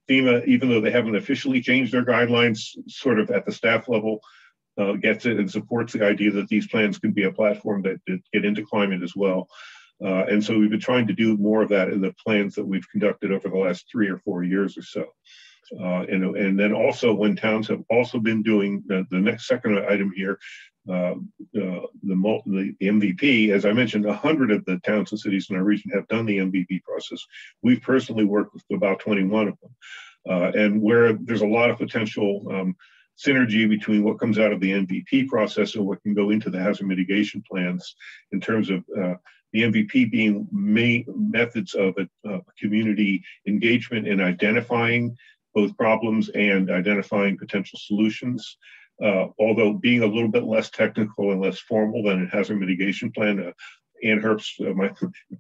FEMA, even though they haven't officially changed their guidelines, sort of at the staff level, uh, gets it and supports the idea that these plans can be a platform that, that get into climate as well. Uh, and so we've been trying to do more of that in the plans that we've conducted over the last three or four years or so. Uh, and, and then also when towns have also been doing the, the next second item here, uh, uh, the, the, MVP, as I mentioned, 100 of the towns and cities in our region have done the MVP process. We've personally worked with about 21 of them. Uh, and where there's a lot of potential um, synergy between what comes out of the MVP process and what can go into the hazard mitigation plans in terms of uh, the MVP being main methods of a, community engagement in identifying both problems and identifying potential solutions. Uh, although being a little bit less technical and less formal than a hazard mitigation plan, uh, Anne Herbst, uh, my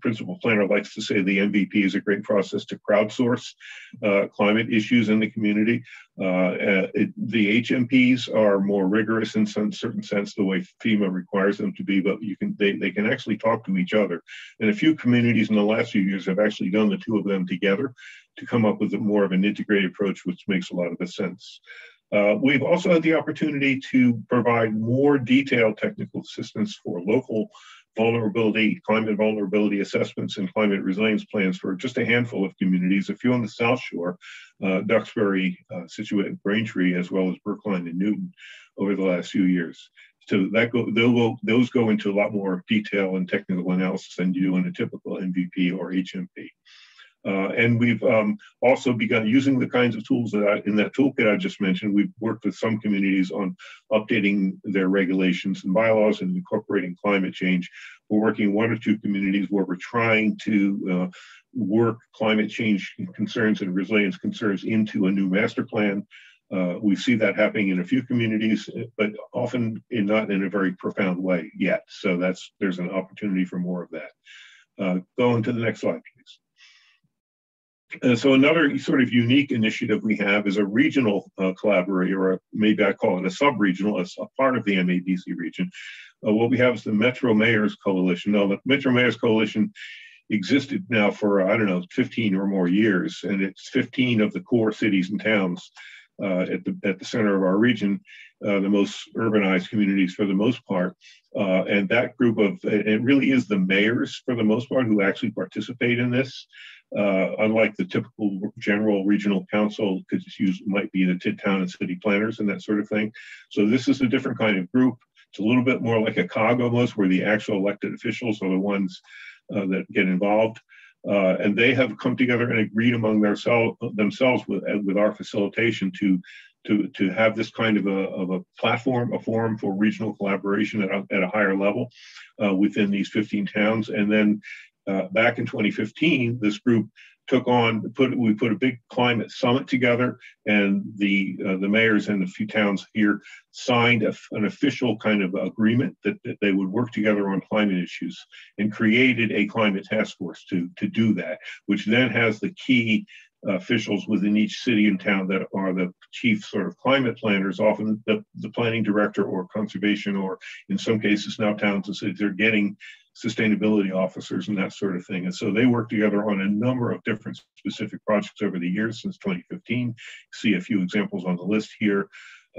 principal planner, likes to say the MVP is a great process to crowdsource uh, climate issues in the community. Uh, uh it, the HMPs are more rigorous in some certain sense, the way FEMA requires them to be, but you can they, they can actually talk to each other. And a few communities in the last few years have actually done the two of them together to come up with a more of an integrated approach, which makes a lot of sense. Uh, we've also had the opportunity to provide more detailed technical assistance for local vulnerability, climate vulnerability assessments and climate resilience plans for just a handful of communities, a few on the South Shore, uh, Duxbury, uh, Scituate, Braintree, as well as Brookline and Newton over the last few years. So that go, go, those go into a lot more detail and technical analysis than you do in a typical MVP or HMP. Uh, and we've um, also begun using the kinds of tools that I, in that toolkit I just mentioned. We've worked with some communities on updating their regulations and bylaws and incorporating climate change. We're working one or two communities where we're trying to uh, work climate change concerns and resilience concerns into a new master plan. Uh, we see that happening in a few communities, but often in not in a very profound way yet. So that's there's an opportunity for more of that. Uh, go on to the next slide, please. Uh, so another sort of unique initiative we have is a regional uh, collaborator, or maybe I call it a sub-regional, a, a part of the MAPC region. Uh, what we have is the Metro Mayors Coalition. Now, the Metro Mayors Coalition existed now for, I don't know, 15 or more years, and it's 15 of the core cities and towns uh, at, the, at the center of our region, uh, the most urbanized communities for the most part. Uh, and that group of, it really is the mayors for the most part who actually participate in this uh, unlike the typical general regional council, because used might be the town and city planners and that sort of thing. So this is a different kind of group. It's a little bit more like a COG almost, where the actual elected officials are the ones uh, that get involved. Uh, and they have come together and agreed among their themselves with, with our facilitation to to to have this kind of a, of a platform, a forum for regional collaboration at a, at a higher level uh, within these 15 towns, and then uh, back in 2015, this group took on put we put a big climate summit together, and the uh, the mayors and a few towns here signed a, an official kind of agreement that, that they would work together on climate issues, and created a climate task force to to do that, which then has the key officials within each city and town that are the chief sort of climate planners, often the, the planning director or conservation, or in some cases now towns and cities they're getting sustainability officers and that sort of thing. And so they work together on a number of different specific projects over the years since 2015. See a few examples on the list here.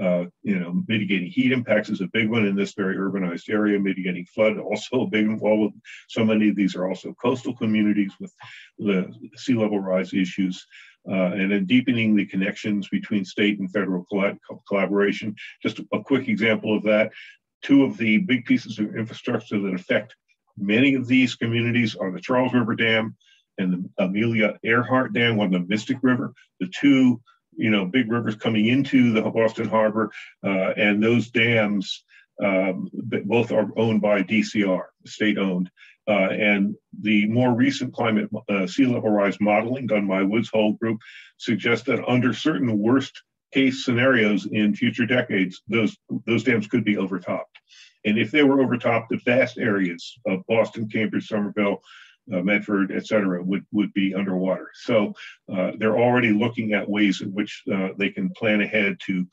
Uh, you know, mitigating heat impacts is a big one in this very urbanized area. Mitigating flood <laughs> also a big involved. So many of these are also coastal communities with the sea level rise issues. Uh, and then deepening the connections between state and federal collaboration. Just a quick example of that. Two of the big pieces of infrastructure that affect Many of these communities are the Charles River Dam and the Amelia Earhart Dam on the Mystic River, the two you know big rivers coming into the Boston Harbor, uh, and those dams um, both are owned by DCR, state owned. Uh, and the more recent climate uh, sea level rise modeling done by Woods Hole Group suggests that under certain worst case scenarios in future decades, those those dams could be overtopped. And if they were overtopped, the vast areas of Boston, Cambridge, Somerville, uh, Medford, et cetera, would, would be underwater. So uh, they're already looking at ways in which uh, they can plan ahead to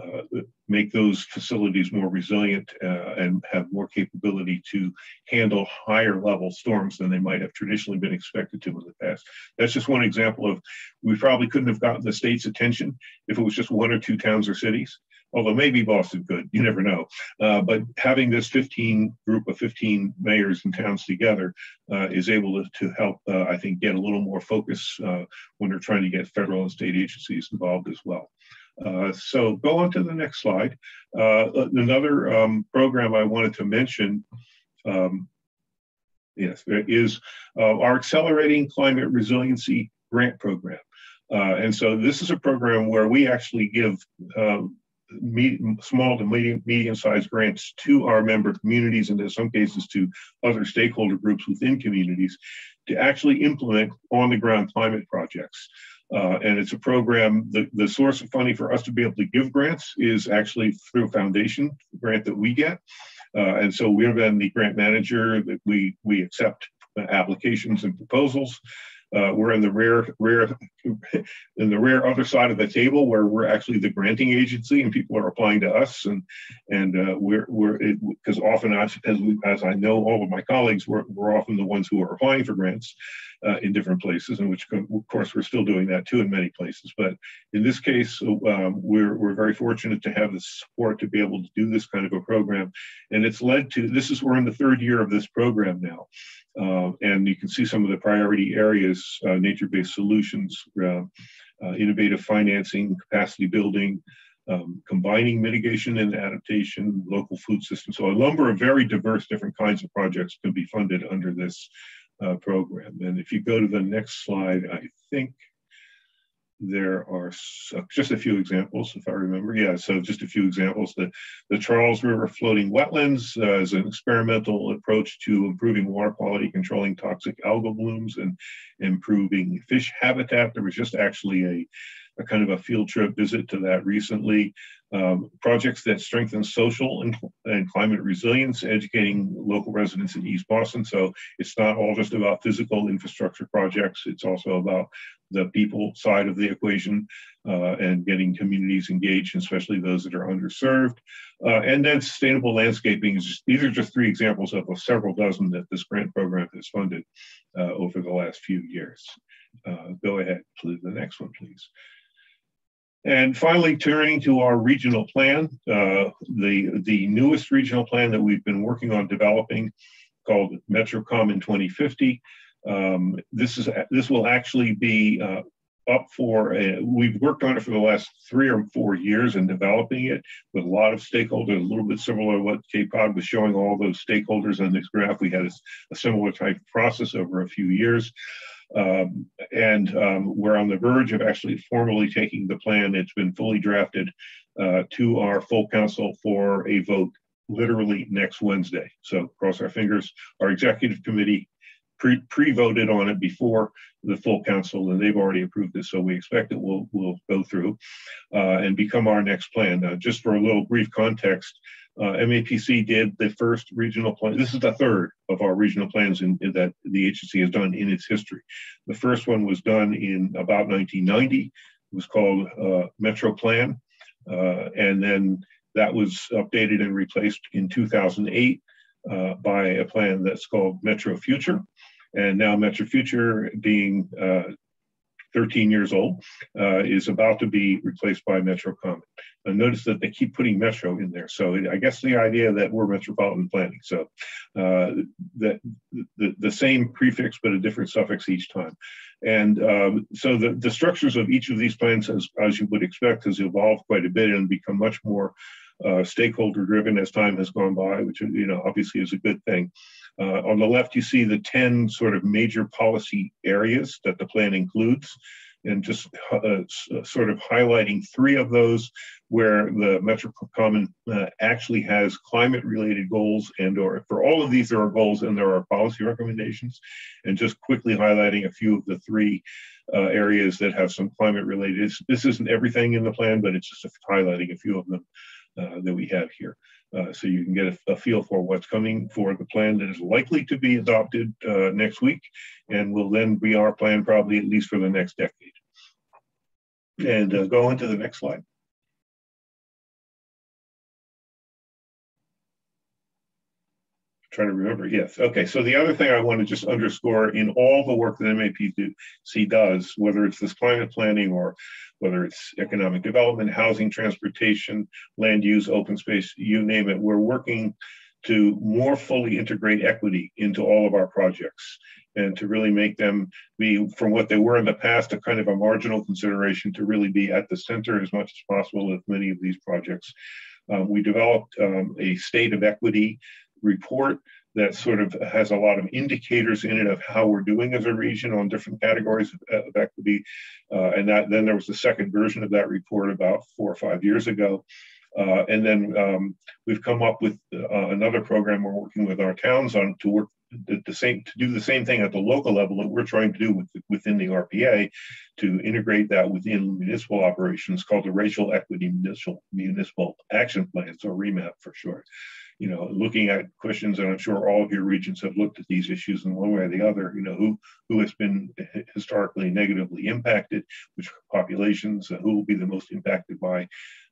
uh, make those facilities more resilient uh, and have more capability to handle higher level storms than they might have traditionally been expected to in the past. That's just one example of we probably couldn't have gotten the state's attention if it was just one or two towns or cities although maybe Boston could, you never know. Uh, but having this 15 group of 15 mayors and towns together uh, is able to, to help, uh, I think, get a little more focus uh, when they're trying to get federal and state agencies involved as well. Uh, so go on to the next slide. Uh, another um, program I wanted to mention um, yes, is our Accelerating Climate Resiliency Grant Program. Uh, and so this is a program where we actually give small to medium, medium-sized grants to our member communities and in some cases to other stakeholder groups within communities to actually implement on-the-ground climate projects. Uh, and it's a program, the, the source of funding for us to be able to give grants is actually through a foundation grant that we get. Uh, and so we're then the grant manager that we, we accept applications and proposals. Uh, we're in the rare, rare, in the rare other side of the table where we're actually the granting agency and people are applying to us, and and uh, we're we're because often as as, we, as I know all of my colleagues, we're we're often the ones who are applying for grants uh, in different places, and which of course we're still doing that too in many places. But in this case, um, we're we're very fortunate to have the support to be able to do this kind of a program, and it's led to this is we're in the third year of this program now. Uh, and you can see some of the priority areas, uh, nature-based solutions, uh, uh, innovative financing, capacity building, um, combining mitigation and adaptation, local food systems. So a number of very diverse different kinds of projects can be funded under this uh, program. And if you go to the next slide, I think there are uh, just a few examples, if I remember. Yeah, so just a few examples. The, the Charles River floating wetlands uh, is an experimental approach to improving water quality, controlling toxic algal blooms, and improving fish habitat. There was just actually a, a kind of a field trip visit to that recently um, projects that strengthen social and, and, climate resilience, educating local residents in East Boston. So it's not all just about physical infrastructure projects, it's also about the people side of the equation uh, and getting communities engaged, especially those that are underserved. Uh, and then sustainable landscaping. These are just three examples of several dozen that this grant program has funded uh, over the last few years. Uh, go ahead, please. The next one, please. And finally, turning to our regional plan, uh, the, the newest regional plan that we've been working on developing called MetroCommon 2050. Um, this, is, this will actually be uh, up for, a, we've worked on it for the last three or four years in developing it with a lot of stakeholders, a little bit similar to what Cod was showing all those stakeholders on this graph. We had a, a similar type process over a few years. Um, and um, we're on the verge of actually formally taking the plan. It's been fully drafted uh, to our full council for a vote literally next Wednesday. So cross our fingers. Our executive committee pre, pre-voted on it before the full council, and they've already approved it. So we expect it will will go through uh, and become our next plan. Uh, just for a little brief context, uh, MAPC did the first regional plan. This is the third of our regional plans in, in that the agency has done in its history. The first one was done in about 1990. It was called uh, Metro Plan. Uh, and then that was updated and replaced in 2008 uh, by a plan that's called Metro Future. And now Metro Future being uh, 13 years old, uh, is about to be replaced by Metro Common. And notice that they keep putting Metro in there. So I guess the idea that we're metropolitan planning. So uh, that the, the same prefix, but a different suffix each time. And um, so the, the structures of each of these plans, as, as you would expect, has evolved quite a bit and become much more uh, stakeholder driven as time has gone by, which you know obviously is a good thing. Uh, on the left, you see the 10 sort of major policy areas that the plan includes, and just uh, uh sort of highlighting three of those where the Metro Common uh, actually has climate-related goals and or for all of these there are goals and there are policy recommendations, and just quickly highlighting a few of the three uh, areas that have some climate-related. This isn't everything in the plan, but it's just highlighting a few of them uh, that we have here. Uh, so you can get a, a, feel for what's coming for the plan that is likely to be adopted uh, next week and will then be our plan probably at least for the next decade. And uh, go into the next slide. trying to remember. Yes. Okay. So the other thing I want to just underscore in all the work that MAPC does, whether it's this climate planning or whether it's economic development, housing, transportation, land use, open space, you name it, we're working to more fully integrate equity into all of our projects and to really make them be from what they were in the past a kind of a marginal consideration to really be at the center as much as possible of many of these projects. Um, we developed um, a state of equity report that sort of has a lot of indicators in it of how we're doing as a region on different categories of, of equity. Uh, and that then there was the second version of that report about four or five years ago. Uh, and then um, we've come up with uh, another program we're working with our towns on to work the, the, same to do the same thing at the local level that we're trying to do with, within the RPA to integrate that within municipal operations called the Racial Equity Municipal Municipal Action Plans or REMAP for short you know, looking at questions, and I'm sure all of your regions have looked at these issues in one way or the other, you know, who, who has been historically negatively impacted, which populations, uh, who will be the most impacted by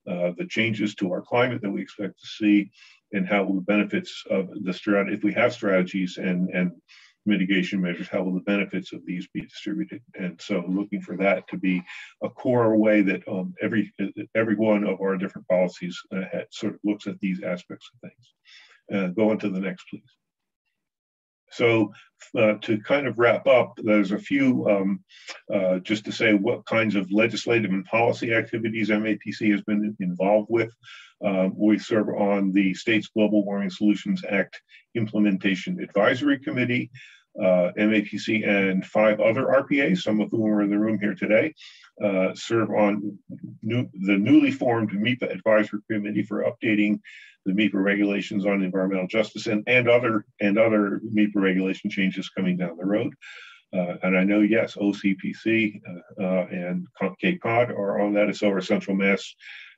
uh, the changes to our climate that we expect to see, and how benefits of the strategy, if we have strategies and, and mitigation measures, how will the benefits of these be distributed? And so looking for that to be a core way that um, every, every one of our different policies uh, sort of looks at these aspects of things. Uh, go on to the next, please. So uh, to kind of wrap up, there's a few, um, uh, just to say what kinds of legislative and policy activities MAPC has been involved with. Um, we serve on the state's Global Warming Solutions Act Implementation Advisory Committee, uh, MAPC and five other RPAs, some of whom are in the room here today, uh, serve on new, the newly formed MEPA Advisory Committee for updating the MEPA regulations on environmental justice and, and other and other MEPA regulation changes coming down the road. Uh, and I know, yes, OCPC uh, uh, and Cape Cod are on that, so are Central Mass,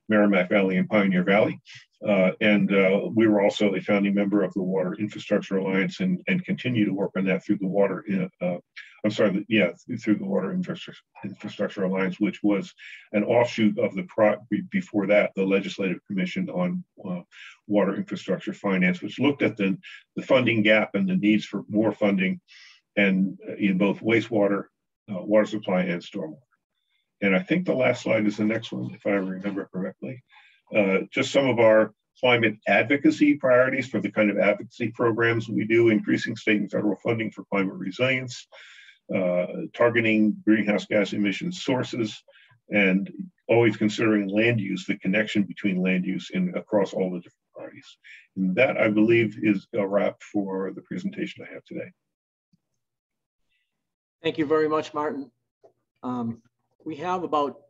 Merrimack Valley, and Pioneer Valley. Uh, and uh, we were also a founding member of the Water Infrastructure Alliance and, and continue to work on that through the Water, uh, I'm sorry, yeah, through the Water Infrastructure, Alliance, which was an offshoot of the, pro, before that, the Legislative Commission on uh, Water Infrastructure Finance, which looked at the, the funding gap and the needs for more funding and uh, in both wastewater, uh, water supply, and stormwater. And I think the last slide is the next one, if I remember correctly. Uh, just some of our climate advocacy priorities for the kind of advocacy programs we do, increasing state and federal funding for climate resilience, uh, targeting greenhouse gas emission sources, and always considering land use, the connection between land use in across all the different parties. And that, I believe, is a wrap for the presentation I have today. Thank you very much, Martin. Um, we have about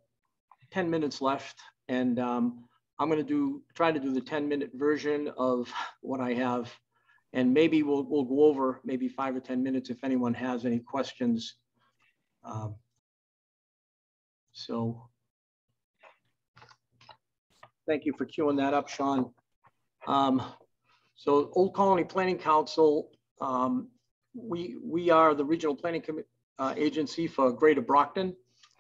10 minutes left, and um, I'm going to do try to do the 10 minute version of what I have. And maybe we'll, we'll go over maybe five or 10 minutes if anyone has any questions. Um, so thank you for queuing that up, Sean. Um, so Old Colony Planning Council, um, we, we are the regional planning uh, agency for Greater Brockton.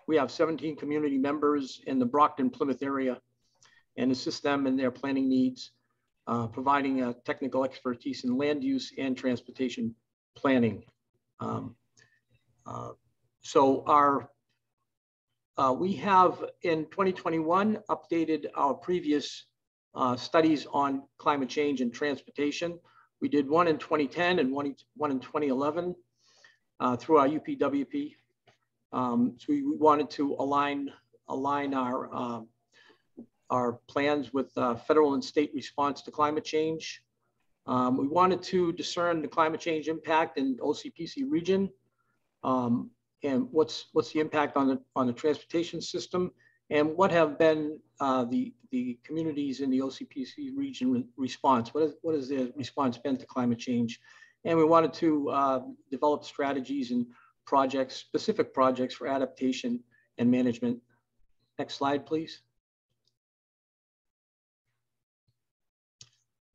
We have 17 community members in the Brockton Plymouth area and assist them in their planning needs, uh, providing a technical expertise in land use and transportation planning. Um, uh, so our, uh, we have in 2021 updated our previous uh, studies on climate change and transportation. We did one in 2010 and one, one in 2011 uh, through our UPWP. Um, so we wanted to align, align our um, our plans with uh, federal and state response to climate change. Um, we wanted to discern the climate change impact in OCPC region um, and what's what's the impact on the on the transportation system and what have been uh, the the communities in the OCPC region re response. What is what has their response been to climate change? And we wanted to uh, develop strategies and projects, specific projects for adaptation and management. Next slide, please.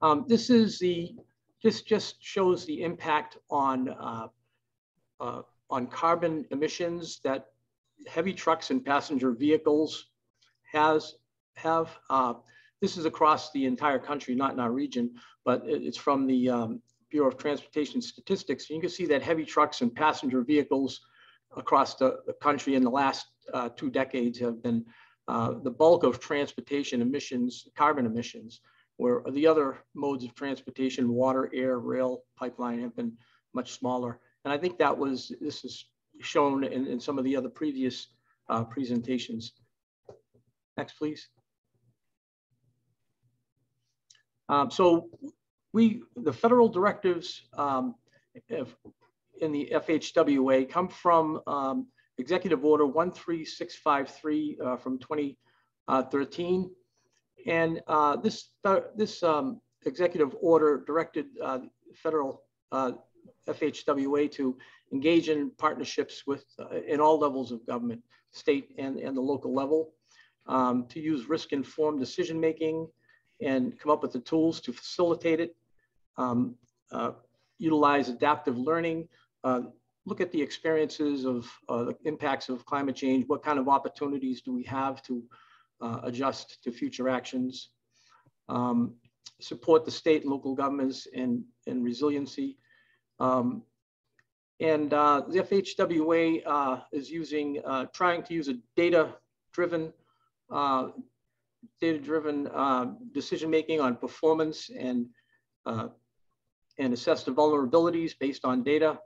Um, this is the, this just shows the impact on, uh, uh, on carbon emissions that heavy trucks and passenger vehicles has, have. Uh, this is across the entire country, not in our region, but it's from the, um, Bureau of Transportation Statistics. You can see that heavy trucks and passenger vehicles across the, the country in the last uh, two decades have been uh, the bulk of transportation emissions, carbon emissions, where the other modes of transportation, water, air, rail, pipeline have been much smaller. And I think that was, this is shown in, in some of the other previous uh, presentations. Next, please. Um, so we, the federal directives um, in the FHWA come from um, Executive Order 13653 uh, from 2013. And uh, this, this um, executive order directed uh, federal uh, FHWA to engage in partnerships with uh, in all levels of government, state and, and the local level, um, to use risk-informed decision-making and come up with the tools to facilitate it, um, uh, utilize adaptive learning, look at the experiences of uh, the impacts of climate change, what kind of opportunities do we have to uh, adjust to future actions, um, support the state and local governments in, in resiliency. Um, and uh, the FHWA uh, is using, uh, trying to use a data-driven data-driven uh, decision-making on performance and, uh, and assess the vulnerabilities based on data.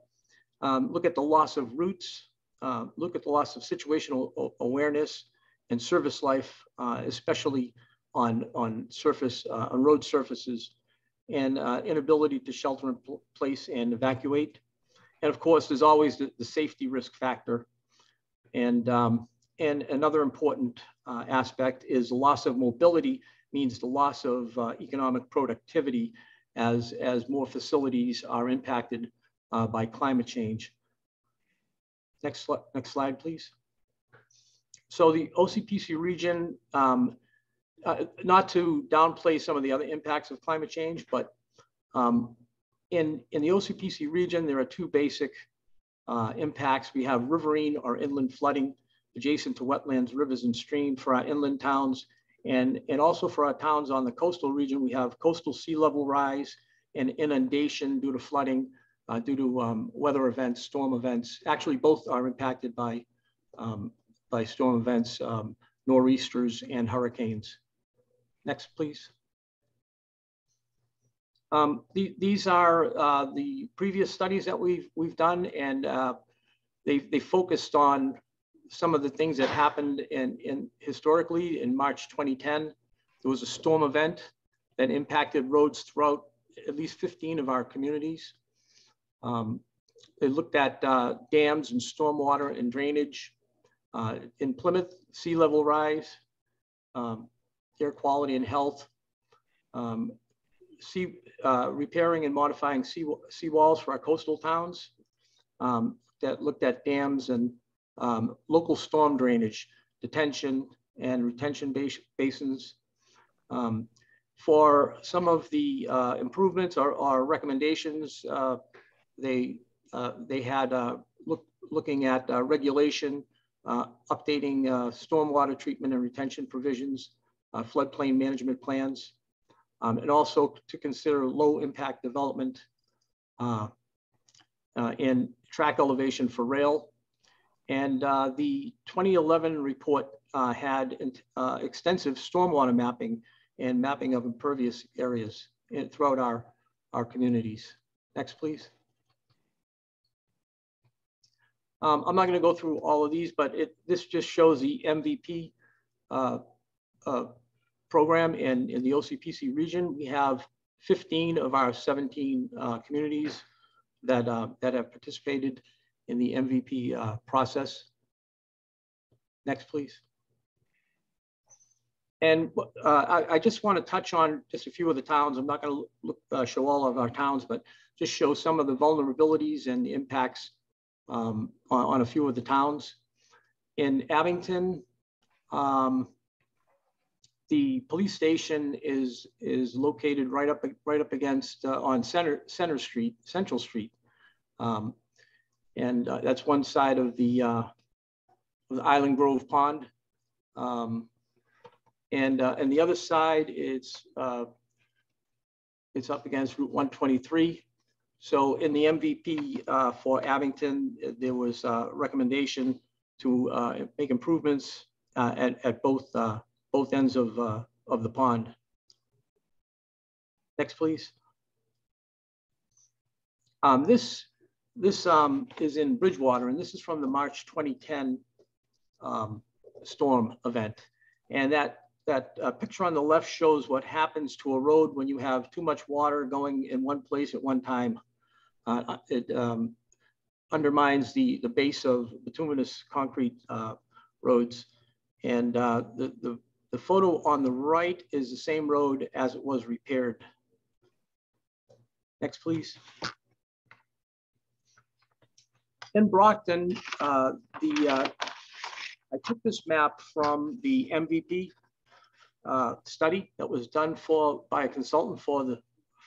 Um, look at the loss of routes, uh, look at the loss of situational awareness and service life, uh, especially on, on surface, uh, on road surfaces, and uh, inability to shelter in place and evacuate. And of course, there's always the, the safety risk factor. And um, and another important uh, aspect is loss of mobility means the loss of uh, economic productivity as, as more facilities are impacted uh, by climate change. Next, next slide, please. So the OCPC region, um, uh, not to downplay some of the other impacts of climate change, but um, in, in the OCPC region, there are two basic uh, impacts. We have riverine or inland flooding, adjacent to wetlands, rivers, and streams for our inland towns. And, and also for our towns on the coastal region, we have coastal sea level rise and inundation due to flooding, uh, due to um, weather events, storm events. Actually, both are impacted by, um, by storm events, um, nor'easters and hurricanes. Next, please. Um, the, these are uh, the previous studies that we've, we've done, and uh, they, they focused on some of the things that happened in, in historically in March 2010. There was a storm event that impacted roads throughout at least 15 of our communities. Um, they looked at uh, dams and stormwater and drainage. Uh, in Plymouth, sea level rise, um, air quality and health, um, sea, uh, repairing and modifying sea, sea walls for our coastal towns um, that looked at dams and um, local storm drainage, detention and retention bas basins. Um, for some of the uh, improvements or, or recommendations, uh, they, uh, they had uh, look, looking at regulation, updating stormwater treatment and retention provisions, floodplain management plans, um, and also to consider low impact development and track elevation for rail and uh, the 2011 report uh, had uh, extensive stormwater mapping and mapping of impervious areas throughout our, our communities. Next, please. Um, I'm not going to go through all of these, but it, this just shows the MVP uh, uh, program in, in the OCPC region. We have 15 of our 17 uh, communities that, that have participated in the MVP uh, process. Next, please. And uh, I, I, just want to touch on just a few of the towns. I'm not going to uh, show all of our towns, but just show some of the vulnerabilities and the impacts um, on, on, a few of the towns. In Abington, um, the police station is is located right up right up against uh, on Center Center Street, Central Street. Um, and uh, that's one side of the, uh, the Island Grove Pond. Um, and, uh, and the other side, it's, uh, it's up against Route 123. So in the MVP uh, for Abington, there was a recommendation to uh, make improvements uh, at, at both uh, both ends of, uh, of the pond. Next, please. Um, this this um, is in Bridgewater, and this is from the March 2010 um, storm event. And that that uh, picture on the left shows what happens to a road when you have too much water going in one place at one time. Uh, uh it um, undermines the, the base of bituminous concrete uh, roads. And uh, the, the, the photo on the right is the same road as it was repaired. Next, please. In Brockton, uh, the uh, I took this map from the MVP study that was done for by a consultant for the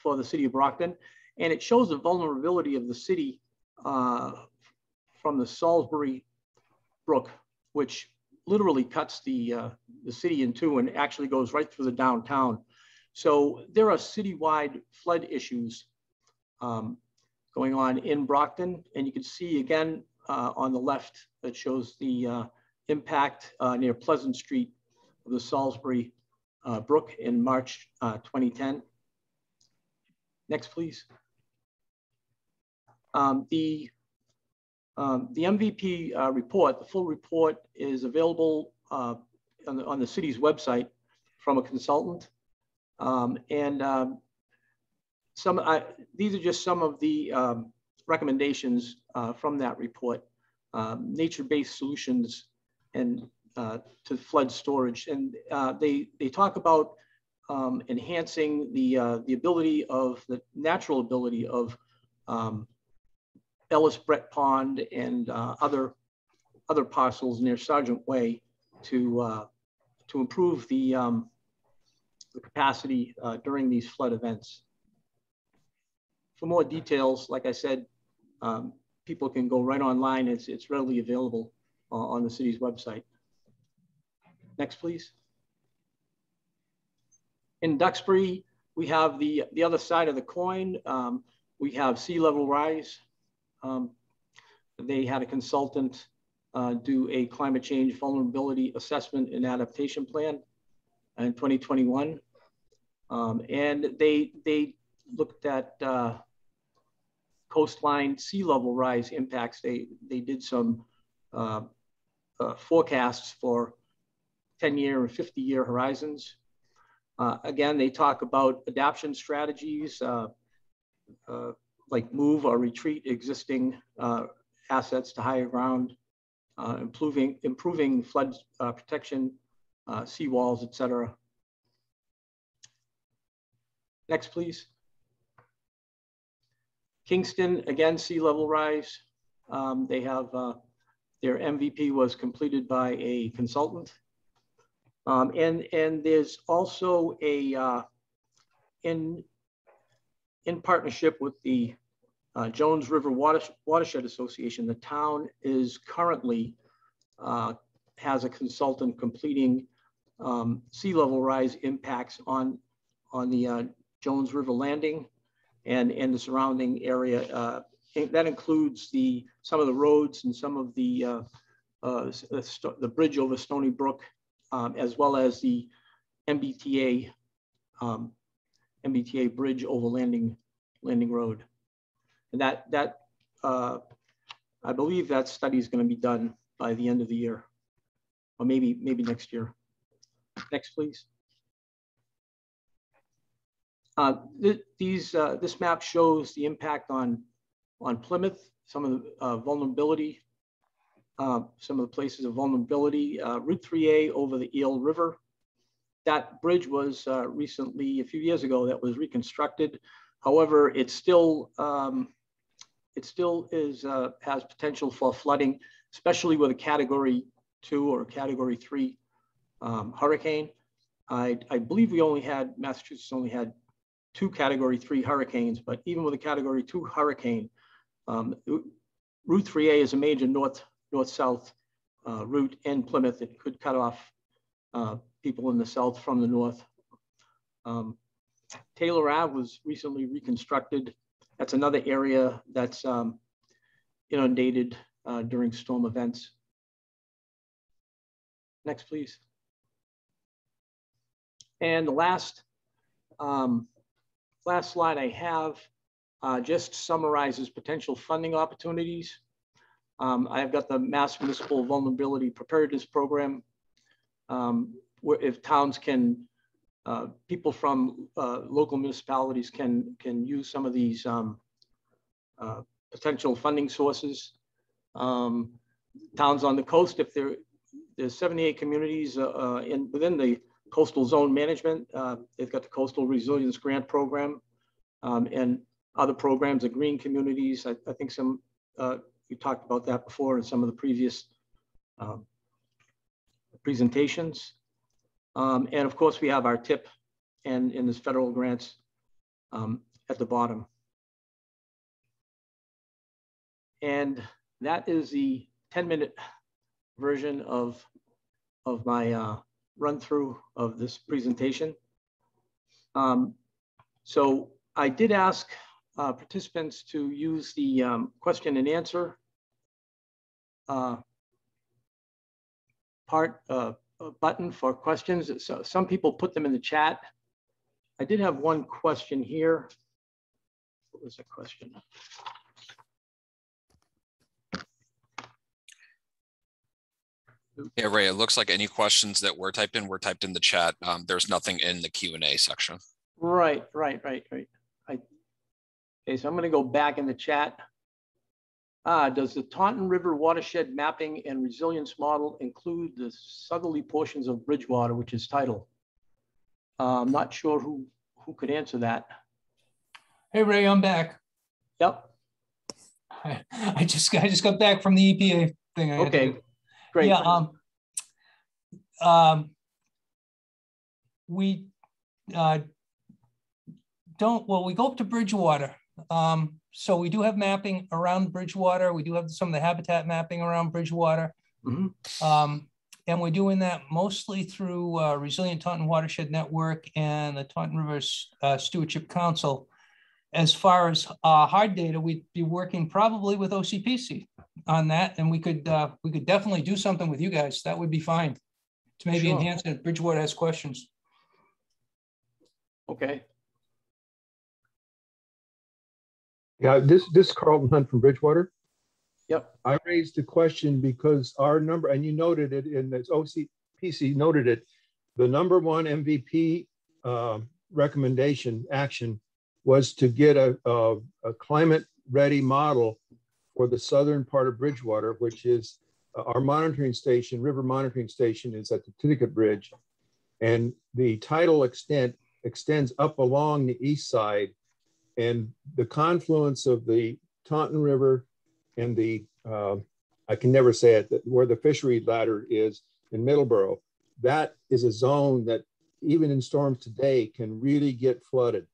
for the city of Brockton, and it shows the vulnerability of the city uh, from the Salisbury Brook, which literally cuts the uh, the city in two and actually goes right through the downtown. So there are citywide flood issues um, going on in Brockton. And you can see again uh, on the left that shows the uh, impact uh, near Pleasant Street of the Salisbury uh, Brook in March uh, 2010. Next, please. Um, the, um, the MVP uh, report, the full report is available on the, on, the, city's website from a consultant. Um, and um, some, I, these are just some of the um, recommendations uh, from that report. Um, nature-based solutions and uh, to flood storage. And uh, they, they talk about enhancing the, uh, the ability of the natural ability of um, Ellis Brett Pond and uh, other, other parcels near Sergeant Way to, uh, to improve the, um, the capacity during these flood events for more details, like I said, um, people can go right online. It's, it's readily available uh, on the city's website. Next, please. In Duxbury, we have the, the other side of the coin. Um, we have sea level rise. Um, they had a consultant uh, do a climate change vulnerability assessment and adaptation plan in 2021. Um, and they, they looked at uh, coastline sea level rise impacts. They, they did some uh, uh, forecasts for 10 year and 50 year horizons. Uh, again, they talk about adaptation strategies uh, like move or retreat existing uh, assets to higher ground, improving, improving flood protection, seawalls, et cetera. Next, please. Kingston, again, sea level rise. Um, they have uh, their MVP was completed by a consultant. Um, and, and there's also a, uh, in, in partnership with the uh, Jones River Water, Watershed Association, the town is currently uh, has a consultant completing um, sea level rise impacts on, on the uh, Jones River Landing and, and the surrounding area. Uh, that includes the some of the roads and some of the uh, uh, the bridge over Stony Brook, um, as well as the MBTA um, MBTA bridge over Landing Landing Road, and that that uh, I believe that study is going to be done by the end of the year, or maybe maybe next year. Next, please. Uh, th these, uh, this map shows the impact on, on Plymouth, some of the uh, vulnerability, uh, some of the places of vulnerability. Uh, Route 3A over the Eel River. That bridge was uh, recently, a few years ago, that was reconstructed. However, it still, um, it still is, has potential for flooding, especially with a category two or category three um, hurricane. I, I believe we only had, Massachusetts only had two category three hurricanes, but even with a category two hurricane, um, Route 3A is a major north, north-south uh, route in Plymouth. It could cut off uh, people in the south from the north. Um, Taylor Ave was recently reconstructed that's another area that's um, inundated uh, during storm events. Next, please. And the last, um, last slide I have uh, just summarizes potential funding opportunities. Um, I've got the Mass Municipal Vulnerability Preparedness Program, um, if towns can, uh, people from uh, local municipalities can can use some of these um, uh, potential funding sources. Um, towns on the coast, if there there's 78 communities uh, uh, in within the coastal zone management, uh, they've got the Coastal Resilience Grant Program um, and other programs, the green communities. I, I think some we talked about that before in some of the previous um, presentations. Um, and of course, we have our tip and in this federal grants um, at the bottom. And that is the 10 minute version of, of my uh, run through of this presentation. Um, so I did ask uh, participants to use the um, question and answer uh, part button for questions. So some people put them in the chat. I did have one question here. What was the question? Yeah, Ray, it looks like any questions that were typed in were typed in the chat. Um, there's nothing in the Q&A section. Right, right, right, right. I, okay, so I'm going to go back in the chat. Uh, does the Taunton River watershed mapping and resilience model include the southerly portions of Bridgewater, which is tidal? Uh, I'm not sure who, who could answer that. Hey, Ray, I'm back. Yep. I, I just I just got back from the EPA thing. I okay, great. Yeah. Um, um, we uh, don't, well, we go up to Bridgewater. Um, so we do have mapping around Bridgewater. We do have some of the habitat mapping around Bridgewater. Mm-hmm. Um, and we're doing that mostly through uh, Resilient Taunton Watershed Network and the Taunton Rivers uh, Stewardship Council. As far as uh, hard data, we'd be working probably with OCPC on that, and we could uh, we could definitely do something with you guys. That would be fine to maybe sure. enhance it. Bridgewater has questions. Okay. Yeah, this this is Carlton Hunt from Bridgewater. Yep. I raised the question because our number, and you noted it in this OCPC noted it, the number one MVP uh, recommendation action was to get a, a, a, climate ready model for the southern part of Bridgewater, which is uh, our monitoring station, river monitoring station is at the Titicut Bridge. And the tidal extent extends up along the east side and the confluence of the Taunton River and the, uh, I can never say it, where the fishery ladder is in Middleborough, that is a zone that even in storms today can really get flooded.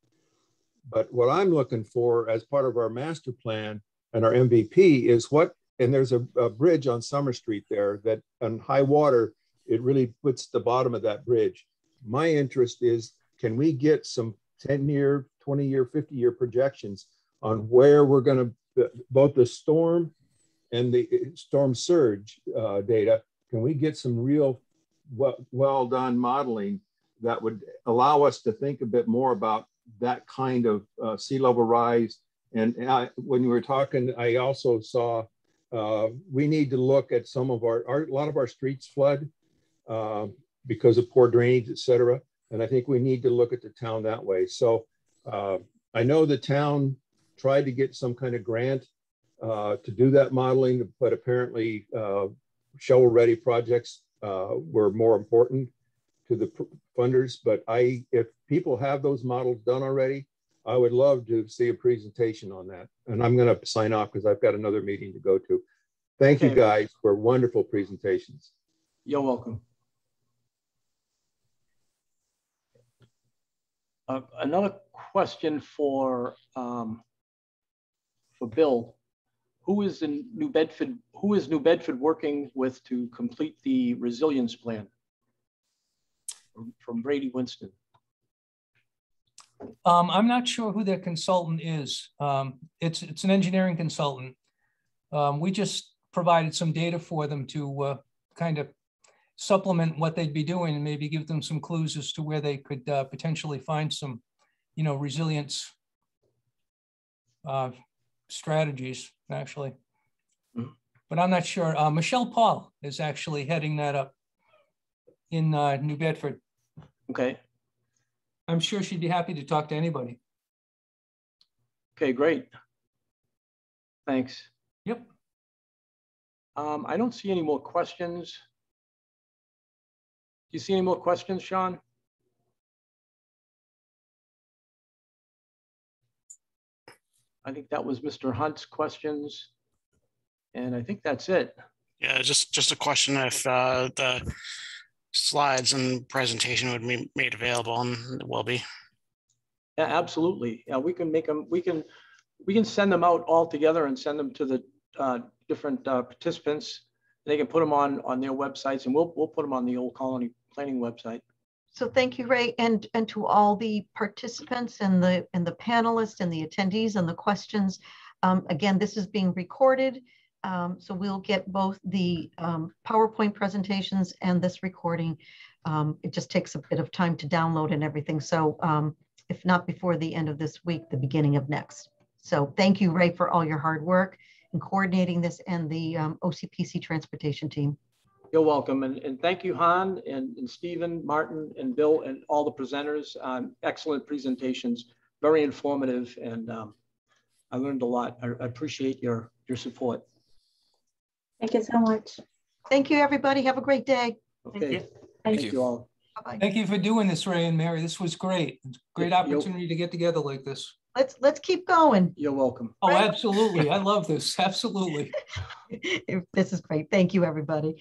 But what I'm looking for as part of our master plan and our MVP is what, and there's a, a bridge on Summer Street there that on high water, it really puts the bottom of that bridge. My interest is, can we get some 10 year 20 year, 50 year projections on where we're going to, both the storm and the uh, storm surge uh, data. Can we get some real well, well done modeling that would allow us to think a bit more about that kind of uh, sea level rise? And I, when you were talking, I also saw uh, we need to look at some of our, our a lot of our streets flood uh, because of poor drainage, et cetera. And I think we need to look at the town that way. So uh, I know the town tried to get some kind of grant uh, to do that modeling, but apparently uh, shovel ready projects uh, were more important to the funders. But I, if people have those models done already, I would love to see a presentation on that. And I'm going to sign off because I've got another meeting to go to. Thank okay. you guys for wonderful presentations. You're welcome. Uh, another question for um, for Bill. Who is in New Bedford? Who is New Bedford working with to complete the resilience plan? From, Brady Winston. Um, I'm not sure who their consultant is. Um, it's, it's an engineering consultant. Um, we just provided some data for them to uh, kind of supplement what they'd be doing and maybe give them some clues as to where they could uh, potentially find some, you know, resilience uh, strategies, actually. Mhm. But I'm not sure. Uh, Michelle Paul is actually heading that up in uh, New Bedford. Okay, I'm sure she'd be happy to talk to anybody. okay, great. Thanks. Yep. Um, I don't see any more questions. Do you see any more questions, Sean? I think that was Mr. Hunt's questions. And I think that's it. Yeah, just, just a question if uh, the slides and presentation would be made available and it will be. Yeah, absolutely. Yeah, we can make them, we can, we can send them out all together and send them to the uh, different uh, participants. They can put them on, on their websites and we'll, we'll put them on the Old Colony Planning website. So thank you, Ray, and, and to all the participants and the, and the panelists and the attendees and the questions. Um, Again, this is being recorded, um, so we'll get both the um, PowerPoint presentations and this recording. Um, It just takes a bit of time to download and everything, so um, if not before the end of this week, the beginning of next. So thank you, Ray, for all your hard work in coordinating this and the um, OCPC transportation team. You're welcome. And, and thank you, Han and, and Stephen, Martin, and Bill, and all the presenters. Um, excellent presentations, very informative, and um, I learned a lot. I, I appreciate your, your support. Thank you so much. Thank you, everybody. Have a great day. Okay, you. Thank thank you. you all. Bye-bye. Thank you for doing this, Ray and Mary. This was great. Great Yeah, you'll- opportunity to get together like this. Let's, let's keep going. You're welcome. Oh, Right. absolutely. I love this. Absolutely. <laughs> This is great. Thank you, everybody.